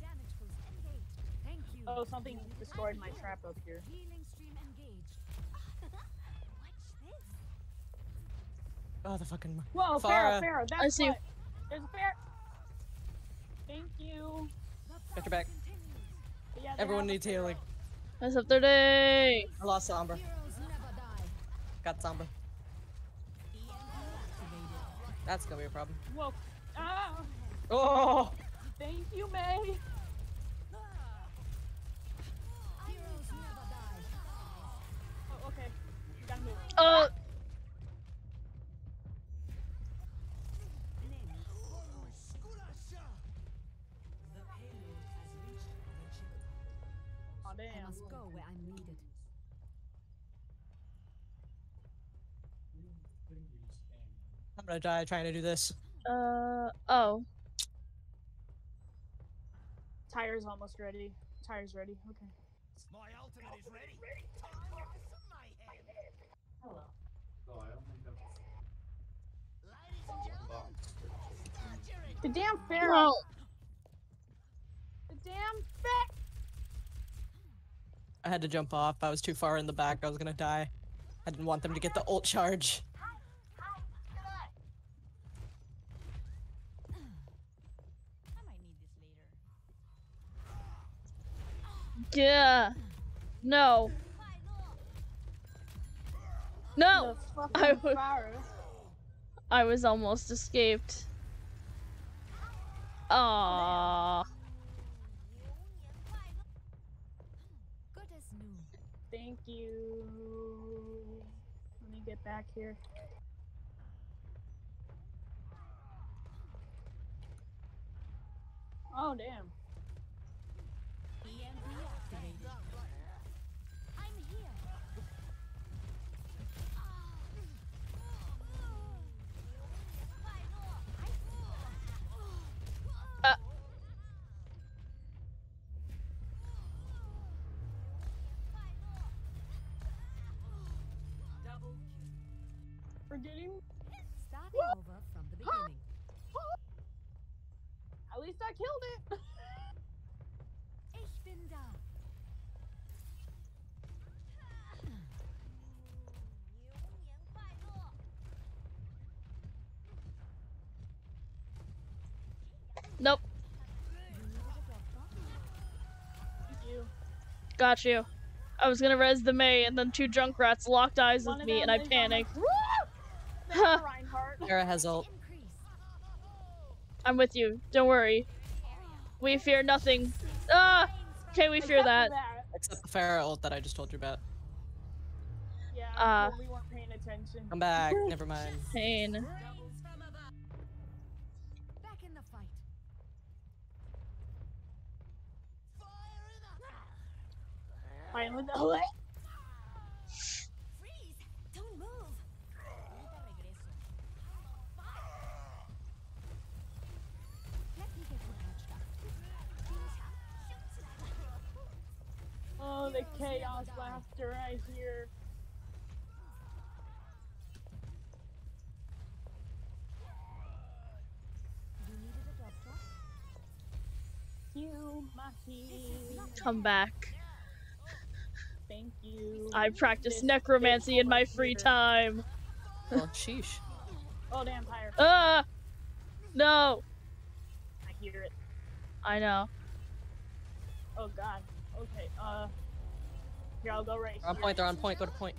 Damage boost engaged. Thank you. Oh, something destroyed my trap up here. Healing stream engaged. Watch this. Oh, the fucking. Whoa, Pharah. Pharah, Pharah. That's I see. what. There's a Pharah. Thank you. The Got your back. yeah, Everyone needs healing. That's up their day. I lost Sombra. Heroes never die. Got Sombra. That's gonna be a problem. Whoa. Ah. Oh! Thank you, Mei. Heroes never die. Oh, okay. Gotta move. Oh, gonna die trying to do this. uh, oh. Tire's almost ready. Tire's ready. Okay. My ultimate is ready. The damn Pharah. No. The damn Pharah. I had to jump off. I was too far in the back. I was gonna die. I didn't want them to get the ult charge. I might need this later. Yeah. No. No. I Pharah. I was almost escaped. Aww. Good as new. Thank you. Let me get back here. Oh damn. Forgetting. Starting over from the beginning. At least I killed it. Ich bin da. Nope. Got you. I was gonna res the Mei, and then two junk rats locked eyes One with me, and I is on my- panicked. Woo! Thank Reinhardt. Pharah has ult. I'm with you. Don't worry. We fear nothing. Ah! Okay, we fear that. that. Except the Pharah ult that I just told you about. Yeah, Uh. well, we weren't paying attention. I'm back. Never mind. Pain. Back in the fight. Finally, the Freeze! Don't move. Let me get you patched up. Oh, the chaos laughter I hear. You needed a doctor? You, Mahi. Come back. Thank you. I practice This necromancy in my free here. time. Well, sheesh. Oh, damn, Pyre. Ah! No! I hear it. I know. Oh, God. Uh, here, I'll go right. On point, they're on point. Go to point.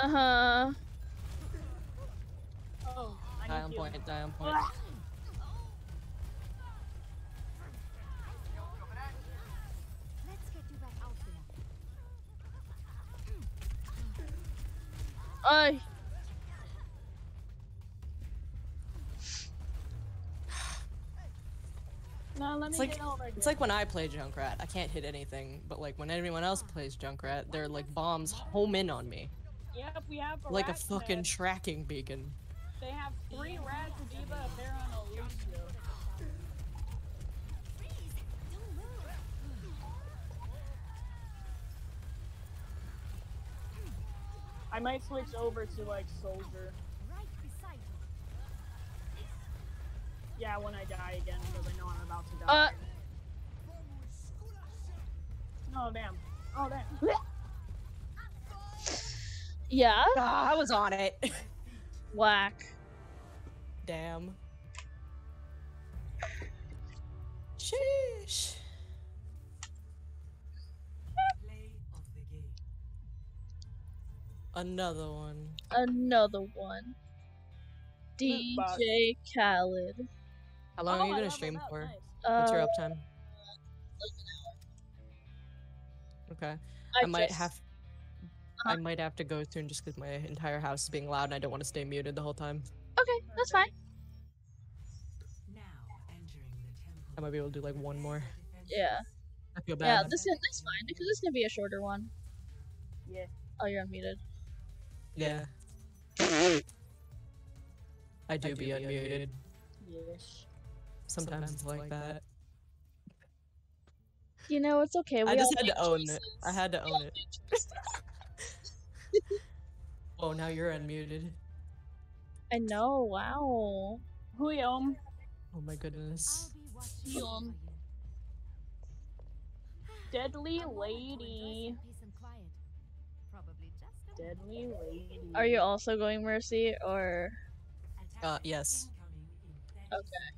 Uh huh. Oh, I need die on point. Die on point. Ah! Ay. No, let me It's like get over it's like when I play Junkrat, I can't hit anything, but like when everyone else plays Junkrat, they're like bombs home in on me, Yep, we have a like a fucking nest. tracking beacon. They have three rats, a D.Va, a Baron, I might switch over to like soldier. Right beside you. Yeah, when I die again because I know I'm about to die. Uh. Oh damn. Oh damn. Yeah. Ah, I was on it. Whack. Damn. Sheesh. Another one. Another one. Box. DJ Khaled. How long Oh, are you gonna stream for? nice. What's your Uh, uptime? Okay. I, I, might just- have. I might have to go soon just because my entire house is being loud and I don't want to stay muted the whole time. Okay, that's fine. I might be able to do like one more. Yeah. I feel bad. Yeah, this is that's fine because this is gonna be a shorter one. Yeah. Oh, you're unmuted. Yeah. I do be unmuted. Yes. Sometimes it's like that. You know, it's okay. We I just had to make own it. I had to We own it. Oh, now you're unmuted. I know. Wow. Huyum. Oh my goodness. I'll be watching Yum. over you. Deadly I'm hoping for a burst lady. Deadly lady. Are you also going Mercy or? Uh, yes. Okay.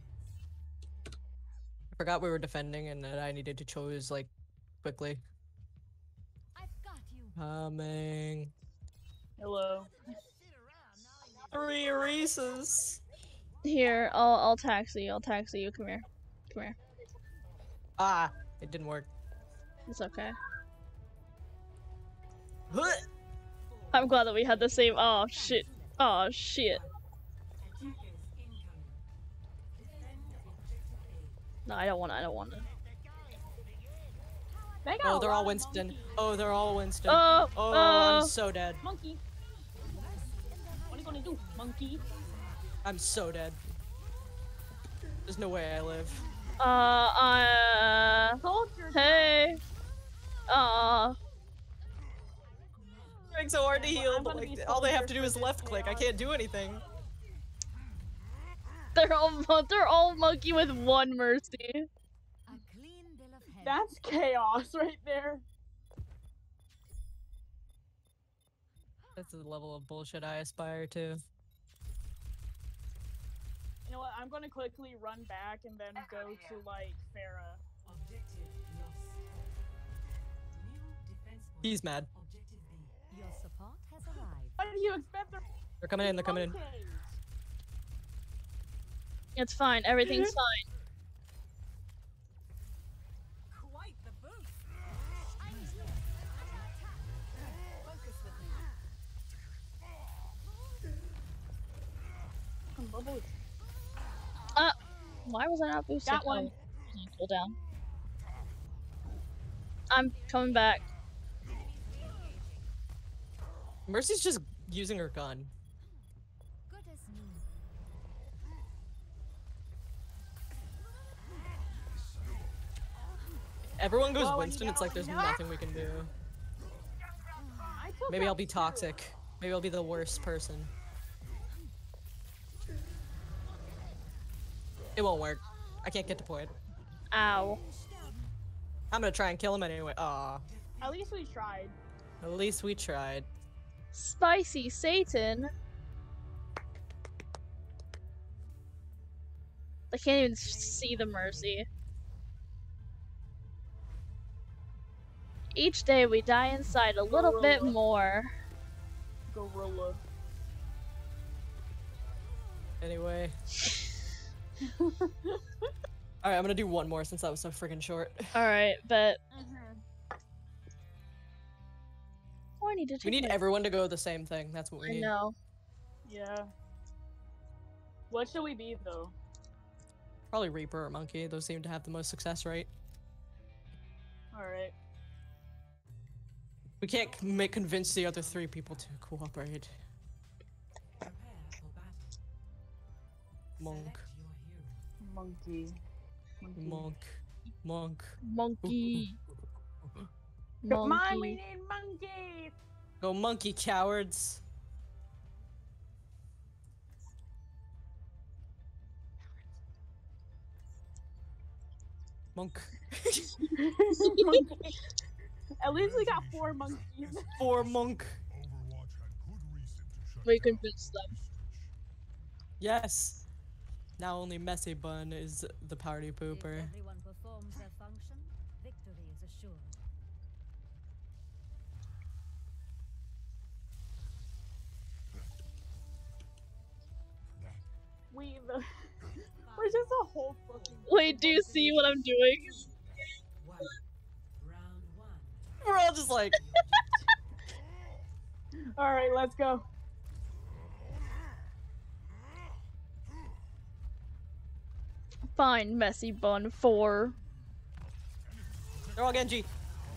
I forgot we were defending and that I needed to choose like quickly. I've got you. Coming. Hello. Three Reese's. Here, I'll I'll taxi you. I'll taxi you. Come here. Come here. Ah, it didn't work. It's okay. Huh. I'm glad that we had the same. Oh shit. Oh shit. No, I don't want. to I don't want to. They Oh, they're all Winston. monkeys. Oh, they're all Winston. Oh, Oh, oh. I'm so dead. Monkey. What are you gonna do, monkey? I'm so dead. There's no way I live. Uh, uh. Soldier. Hey. Uh. Trying so hard to I'm heal, but like all they have to do is left click. I can't do anything. They're all mon- they're all monkey with one mercy. A clean bill of. That's chaos right there. That's the level of bullshit I aspire to. You know what? I'm gonna quickly run back and then go to like Pharah. He's mad. What do you expect? They're They're coming in. They're coming in. It's fine. Everything's fine. Quite the boost. Come. Uh, why was I not boosted? Got one. Oh, cool down. I'm coming back. Mercy's just using her gun. Good as new. Everyone goes you Winston. It's like there's the- nothing we can do. Maybe I'll be toxic. Maybe I'll be the worst person. It won't work. I can't get to point. Ow. I'm gonna try and kill him anyway. Aw. At least we tried. At least we tried. Spicy Satan. I can't even see the mercy. Each day we die inside a little bit more. gorilla. Anyway. Alright, I'm gonna do one more since that was so freaking short. Alright, but oh, I need to take We need my- everyone to go the same thing. That's what we I need. know. Yeah. What should we be though? Probably Reaper or Monkey. Those seem to have the most success rate. Alright. We can't c- make convince the other three people to cooperate. Monk, Monkey. Monkey. monk, monk. Monkey. Come on, we Monkey. need monkeys! Go monkey cowards. Monk. Monkey. At least we got four monkeys. Four monk. Overwatch had good reason to We down convinced them. Yes. Now only Messy Bun is the party If pooper. everyone performs their function, We the we're just a whole fucking. Wait, do you see what I'm doing? We're all just like, All right, let's go. Fine, messy bun four. they're all Genji.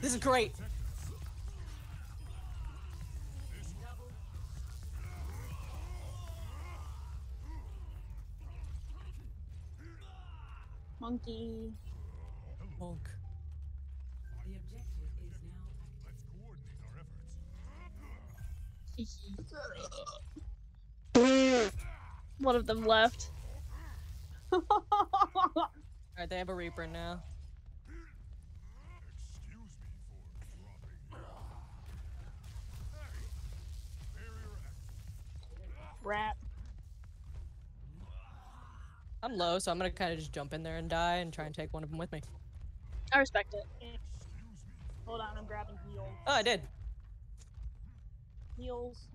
This is great. Monkey. Monk. Let's coordinate our efforts. One of them left. Alright, they have a Reaper now. Excuse me for dropping. Hey, barrier active. Rat. I'm low, so I'm gonna kind of just jump in there and die and try and take one of them with me. I respect it. Hold on, I'm grabbing heals. Oh, I did. Heals.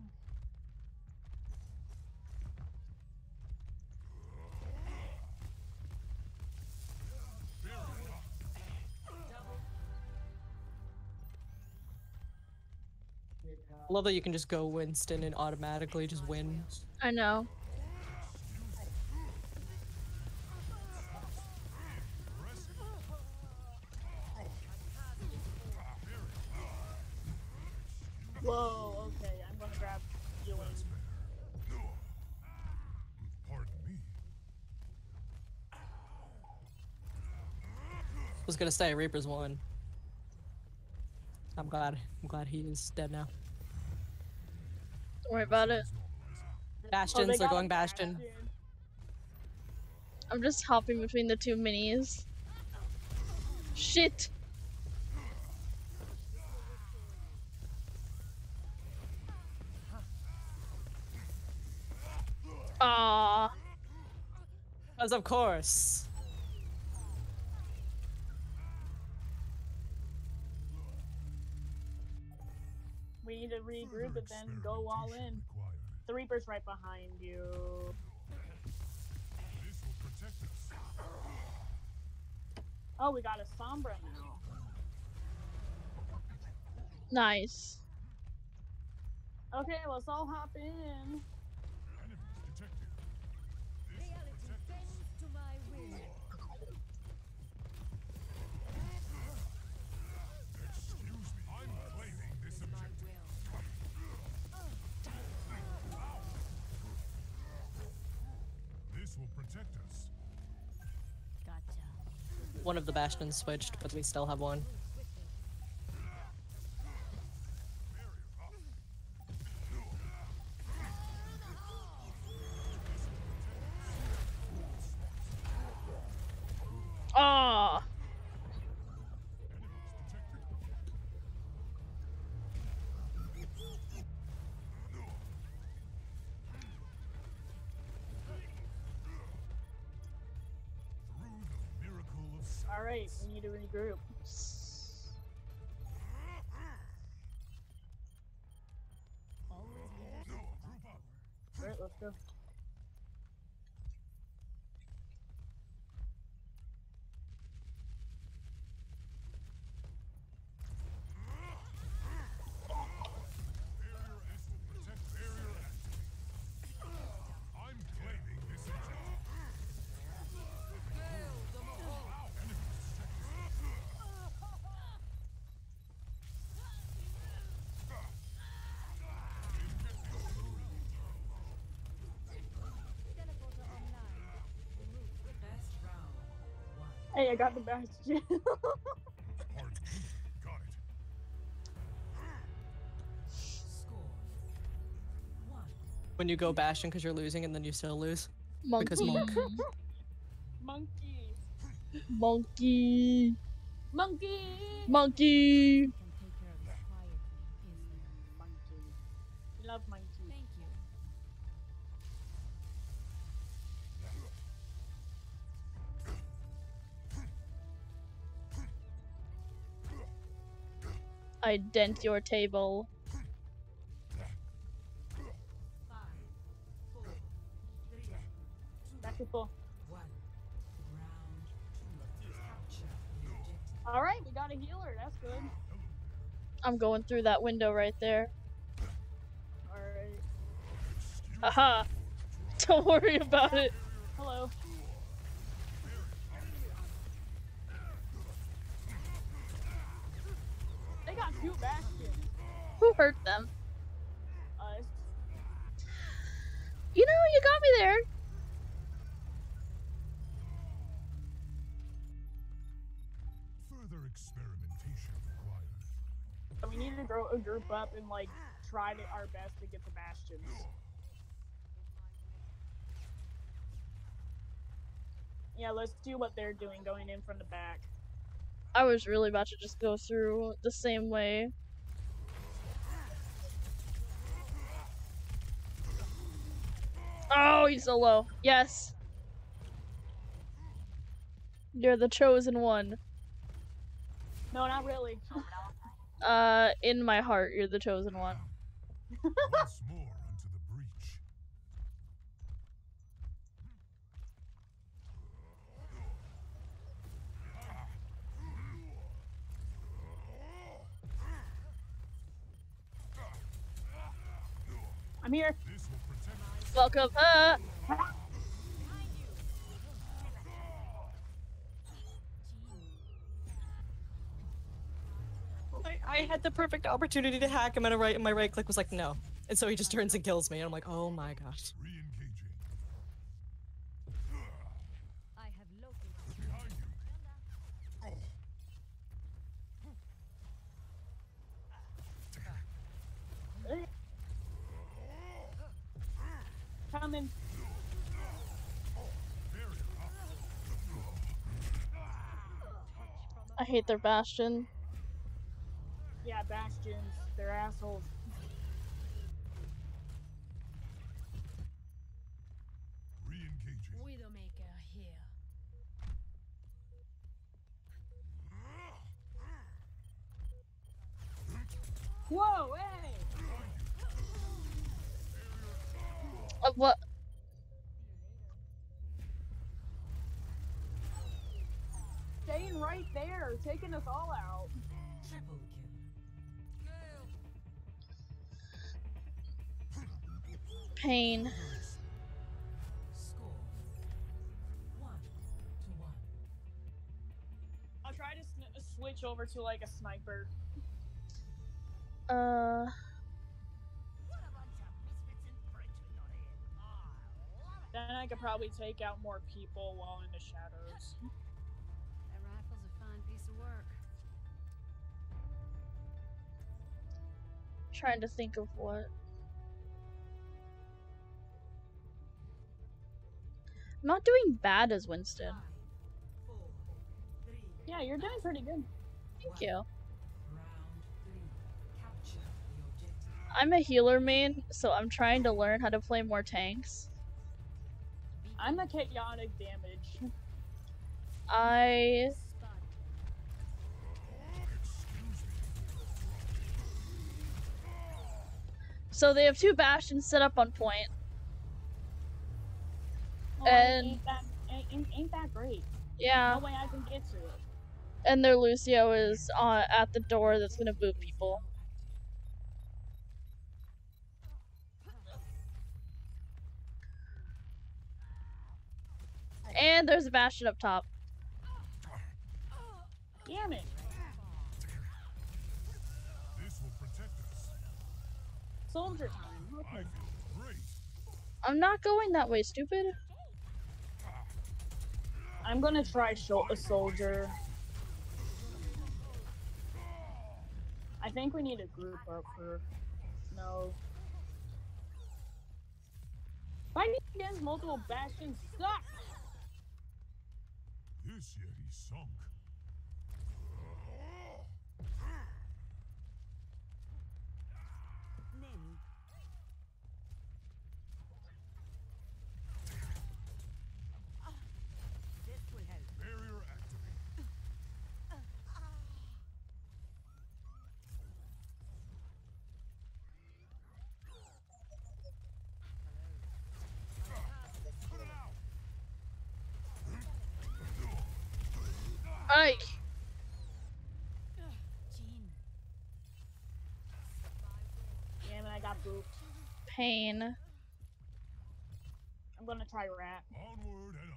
I love that you can just go Winston and automatically just win. I know. Whoa, okay, I'm gonna grab healing. Pardon me. was gonna say Reaper's won. I'm glad. I'm glad he is dead now. Don't worry about it. Bastions, they're going Bastion. bastion. I'm just hopping between the two minis. Shit. Ah, Because of course. Need to regroup and then go all in. The Reaper's right behind you. This will protect us. Oh, we got a Sombra now. nice. Okay, let's all hop in. One of the Bastions switched, but we still have one. I got the bastion. Hard. Got it. When you go Bastion because you're losing and then you still lose. Monkey. Because monk. Monkey. Monkey. Monkey. Monkey. I dent your table. Back to full. All right, we got a healer. That's good. I'm going through that window right there. All right. Haha. Don't worry about it. Hello. They got two bastions. Who hurt them? Us. You know, you got me there. Further experimentation required. So we need to grow a group up and like try to, our best to get the bastions. Yeah, let's do what they're doing, going in from the back. I was really about to just go through the same way. Oh, he's so low. Yes. You're the chosen one. No, not really. Uh, in my heart, you're the chosen one. Once more unto the breach. I'm here. This will protect us. Welcome. Uh, I, I had the perfect opportunity to hack him and a right and my right click was like no. And so he just turns and kills me and I'm like, oh my gosh. Re-engaging. I have located. Behind you. Coming. I hate their bastion. Yeah, bastions. They're assholes. Widowmaker here. Whoa, hey! What? Staying right there, taking us all out. Pain. I'll try to switch over to like a sniper. Uh, Then I could probably take out more people while in the shadows. That rifle's a fine piece of work. trying to think of what. I'm not doing bad as Winston. Yeah, you're doing pretty good. Thank you. I'm a healer main, so I'm trying to learn how to play more tanks. I'm a chaotic damage. I so they have two bastions set up on point. Oh, And- ain't that ain't, ain't, that great? Yeah, No way I can get to it. and their Lucio is uh, at the door that's gonna boot people. And there's a bastion up top. Damn it! Soldier time. I'm not going that way, stupid. I'm gonna try a soldier. I think we need a group up for no. Fighting against multiple bastions sucks. This Yeti sunk. Nin. This will help. Barrier activate. Put it out. Ike. Damn it, I got booped. Pain. I'm gonna try rat. Onward and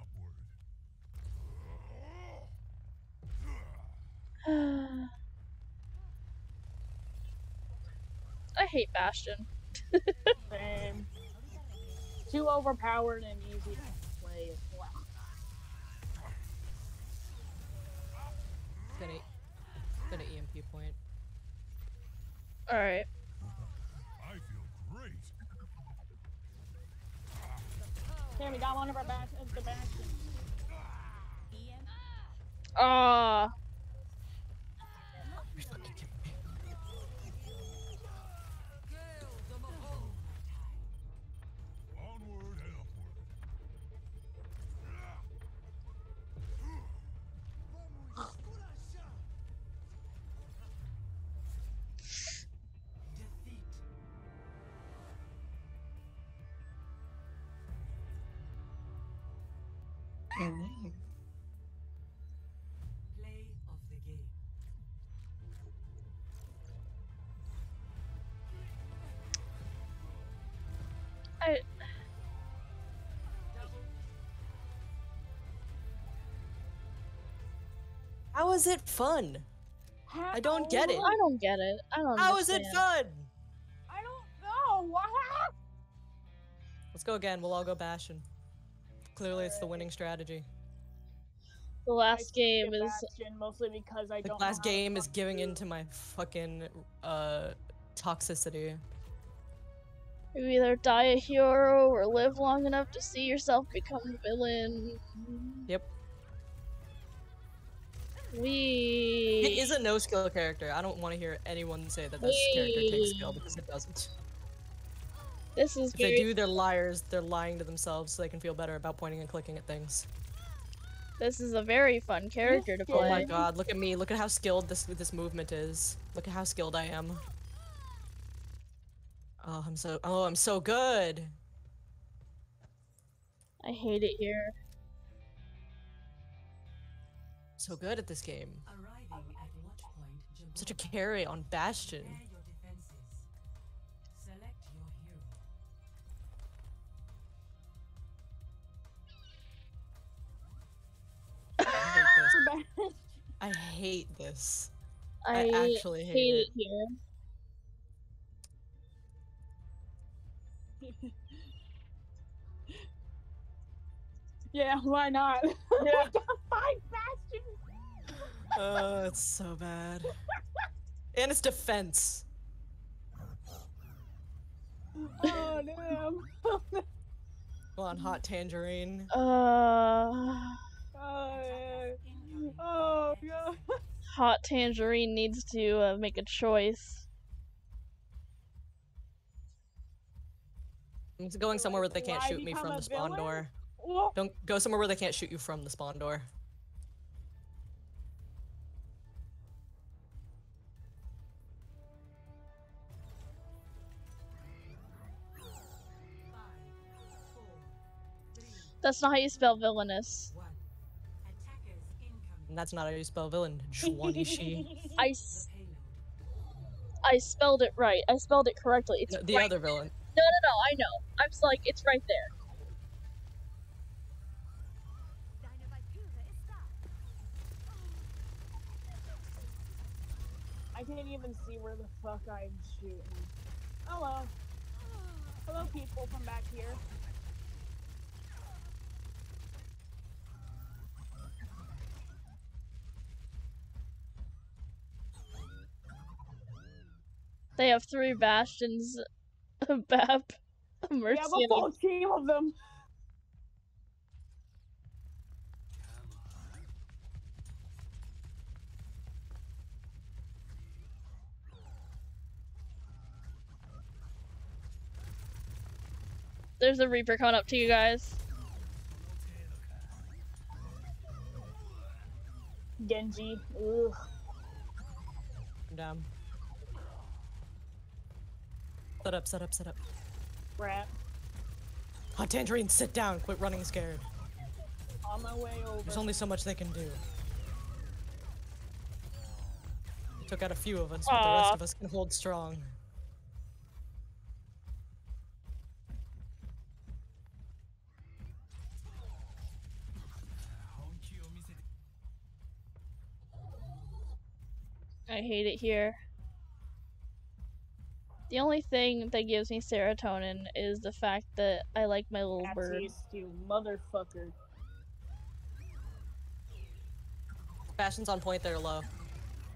upward. I hate Bastion. Same. Too overpowered and easy to play as well. Gonna, gonna EMP point. Alright. I feel great. Damn, we got one of our bas- of the bastions. Ah. I. How is it fun? I don't get it. I don't get it. I don't. How is it fun? I don't know. What? Let's go again. We'll all go Bastion. Clearly, it's the winning strategy. The last game is mostly because I The don't. know last how game is giving do- into my fucking uh toxicity. You either die a hero or live long enough to see yourself become a villain. Yep. We. It is a no skill character. I don't want to hear anyone say that this character takes skill because it doesn't. This is If they do, they're liars. They're lying to themselves so they can feel better about pointing and clicking at things. This is a very fun character to play. Oh my god, look at me. Look at how skilled this this movement is. Look at how skilled I am. Oh, I'm so Oh, I'm so good. I hate it here. So good at this game. Arriving at watch point. I'm such a carry on Bastion. Your defenses. Select your hero. I hate this. I hate this. I, I actually hate hate it. it here. yeah, why not? Yeah. we got five bastions. Oh, it's so bad. And it's defense. Oh damn. Come on, hot tangerine. Uh, oh, yeah. oh god. hot tangerine needs to uh, make a choice. I'm going somewhere where they can't Why shoot me from the spawn villain? door. Whoa. Don't go somewhere where they can't shoot you from the spawn door. Five, four, three, That's not how you spell villainous. one. Attackers incoming. And that's not how you spell villain. Juanishi. I, The s- payload. I spelled it right. I spelled it correctly. It's No, the right. other villain. No, no, no, I know. I'm just like, it's right there. I can't even see where the fuck I'm shooting. Oh, Hello. Hello, people from back here. They have three bastions a Bap, a We Mercy, have and a a full team of them. There's a Reaper coming up to you guys. Genji. Ugh. I'm down. Set up, set up, set up. Rat. Oh, Tangerine, sit down. Quit running scared. On my way over. There's only so much they can do. They took out a few of us, but the rest of us can hold strong. I hate it here. The only thing that gives me serotonin is the fact that I like my little bird. Baptiste, you motherfucker. Bastion's on point there, low.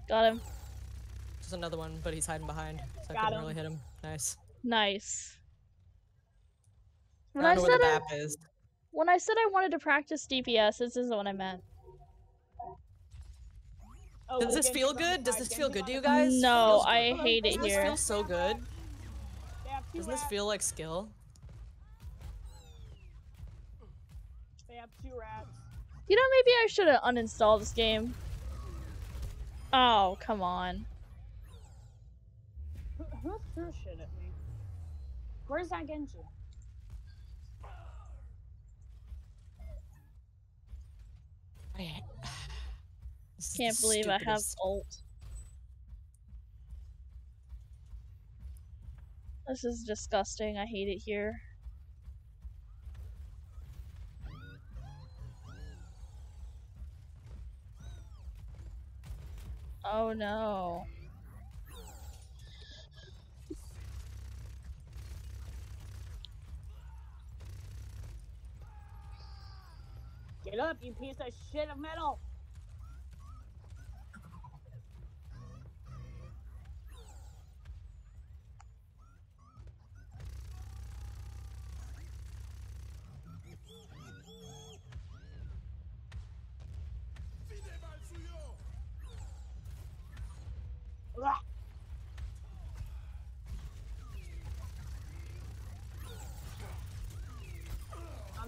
Got him. There's another one, but he's hiding behind, so I Got couldn't him. really hit him. Nice. Nice. I When don't I, know said where the I, map is. when I said I wanted to practice DPS, this is what I meant. Oh, Does this feel good? Does this feel good to you guys? No, I hate it Doesn't this here. feel so good? They have two Doesn't this feel like skill? They have two rats. You know, maybe I should have uninstalled this game. Oh, come on. Who, who threw shit at me? Where's that Genji? I This is the Can't believe I have stupidest- ult. This is disgusting. I hate it here. Oh no. Get up, you piece of shit of metal!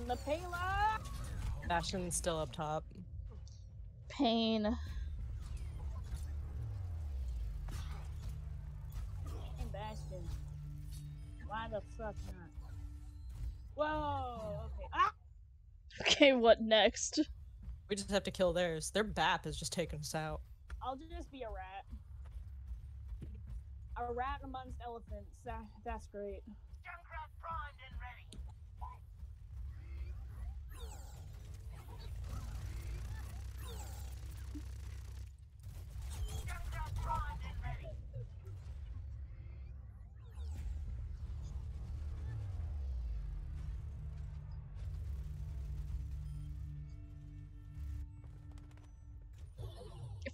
The payload! Bastion's still up top. Pain. Hey, Bastion. Why the fuck not? Whoa! Okay. Ah! Okay, what next? We just have to kill theirs. Their BAP is just taking us out. I'll just be a rat. A rat amongst elephants. That, that's great. Junkrat primed and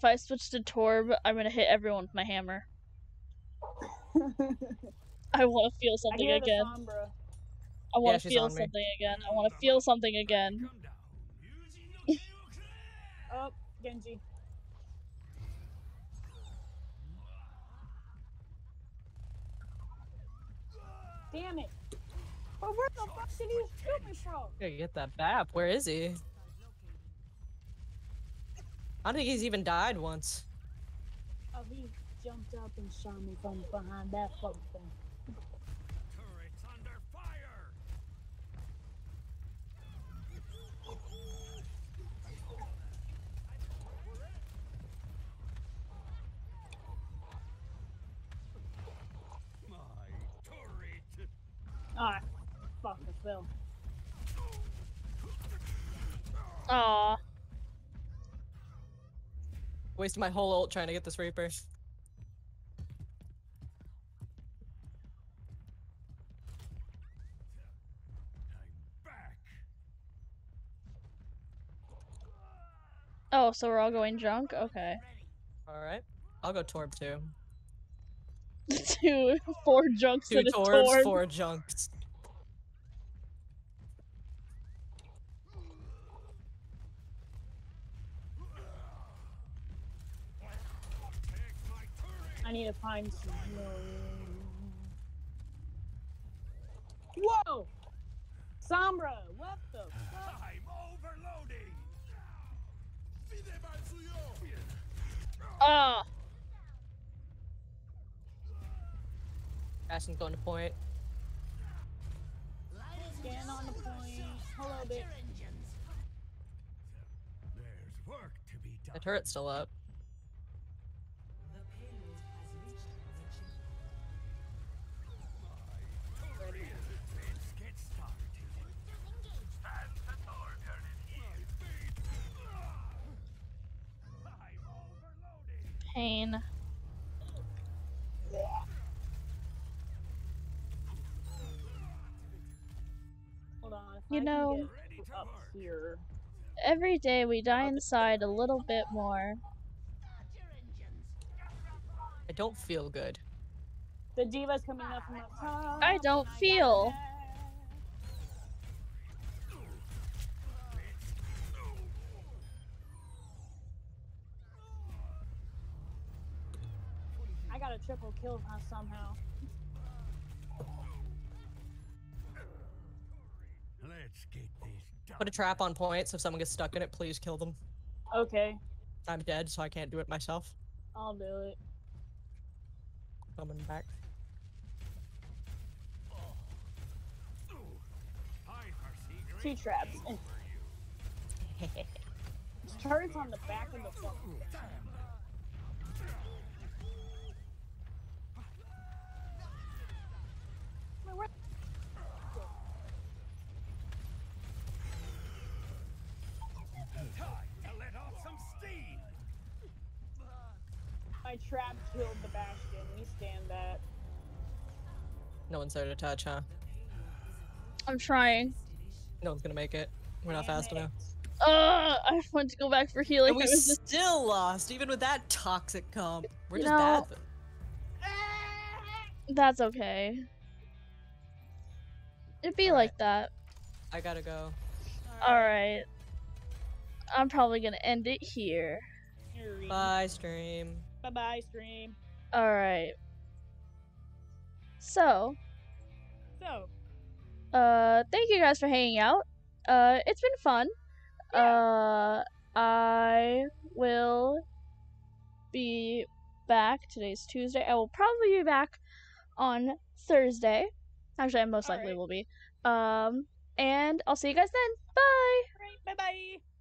If I switch to Torb, I'm gonna hit everyone with my hammer. I want to feel something hear the again. I want to she's feel something again. I want to feel something again. Oh, Genji. Damn it! But where the fuck did he shoot me from? Gotta get that BAP. Where is he? I don't think he's even died once. Oh, he jumped up and shot me from behind that fucking thing. Turrets under fire! My turret! Ah, fuck, I fell. Aw. Wasted my whole ult trying to get this Reaper. Oh, so we're all going drunk? Okay. Alright. I'll go Torb too. Two, four junks Two and a towards, torn. four junks. I need to find some. Whoa! Sombra, what the fuck? I'm overloading. Fide Matsuyo. Ah, Ashton's going to point. Scan on the point. Hello, bitch. There's work to be done. The turret's still up. You know- get Ready to up here. Every day we die inside a little bit more. I don't feel good. The D.Va's coming up from up top. I don't feel. I got a triple kill uh, somehow. Put a trap on point, so if someone gets stuck in it, please kill them. Okay, I'm dead, so I can't do it myself. I'll do it. Coming back. Two traps. things for. Turrets on the back of the fucking. Wait, where- Time to let off some steam. My trap killed the Bastion. We stand that. No one's there to touch, huh? I'm trying. No one's gonna make it. We're not Damn fast enough. Uh, I want to go back for healing. And we It was just- still lost, even with that toxic comp. We're just No. bad. That's okay. It'd be like that. I gotta go. Alright. I'm probably gonna end it here. Bye, stream. Bye bye, stream. Alright. So, So, uh, thank you guys for hanging out. Uh, it's been fun. Yeah. Uh, I will be back. Today's Tuesday. I will probably be back on Thursday. Actually, I most likely Alright. will be. Um, and I'll see you guys then. Bye! alright, bye bye.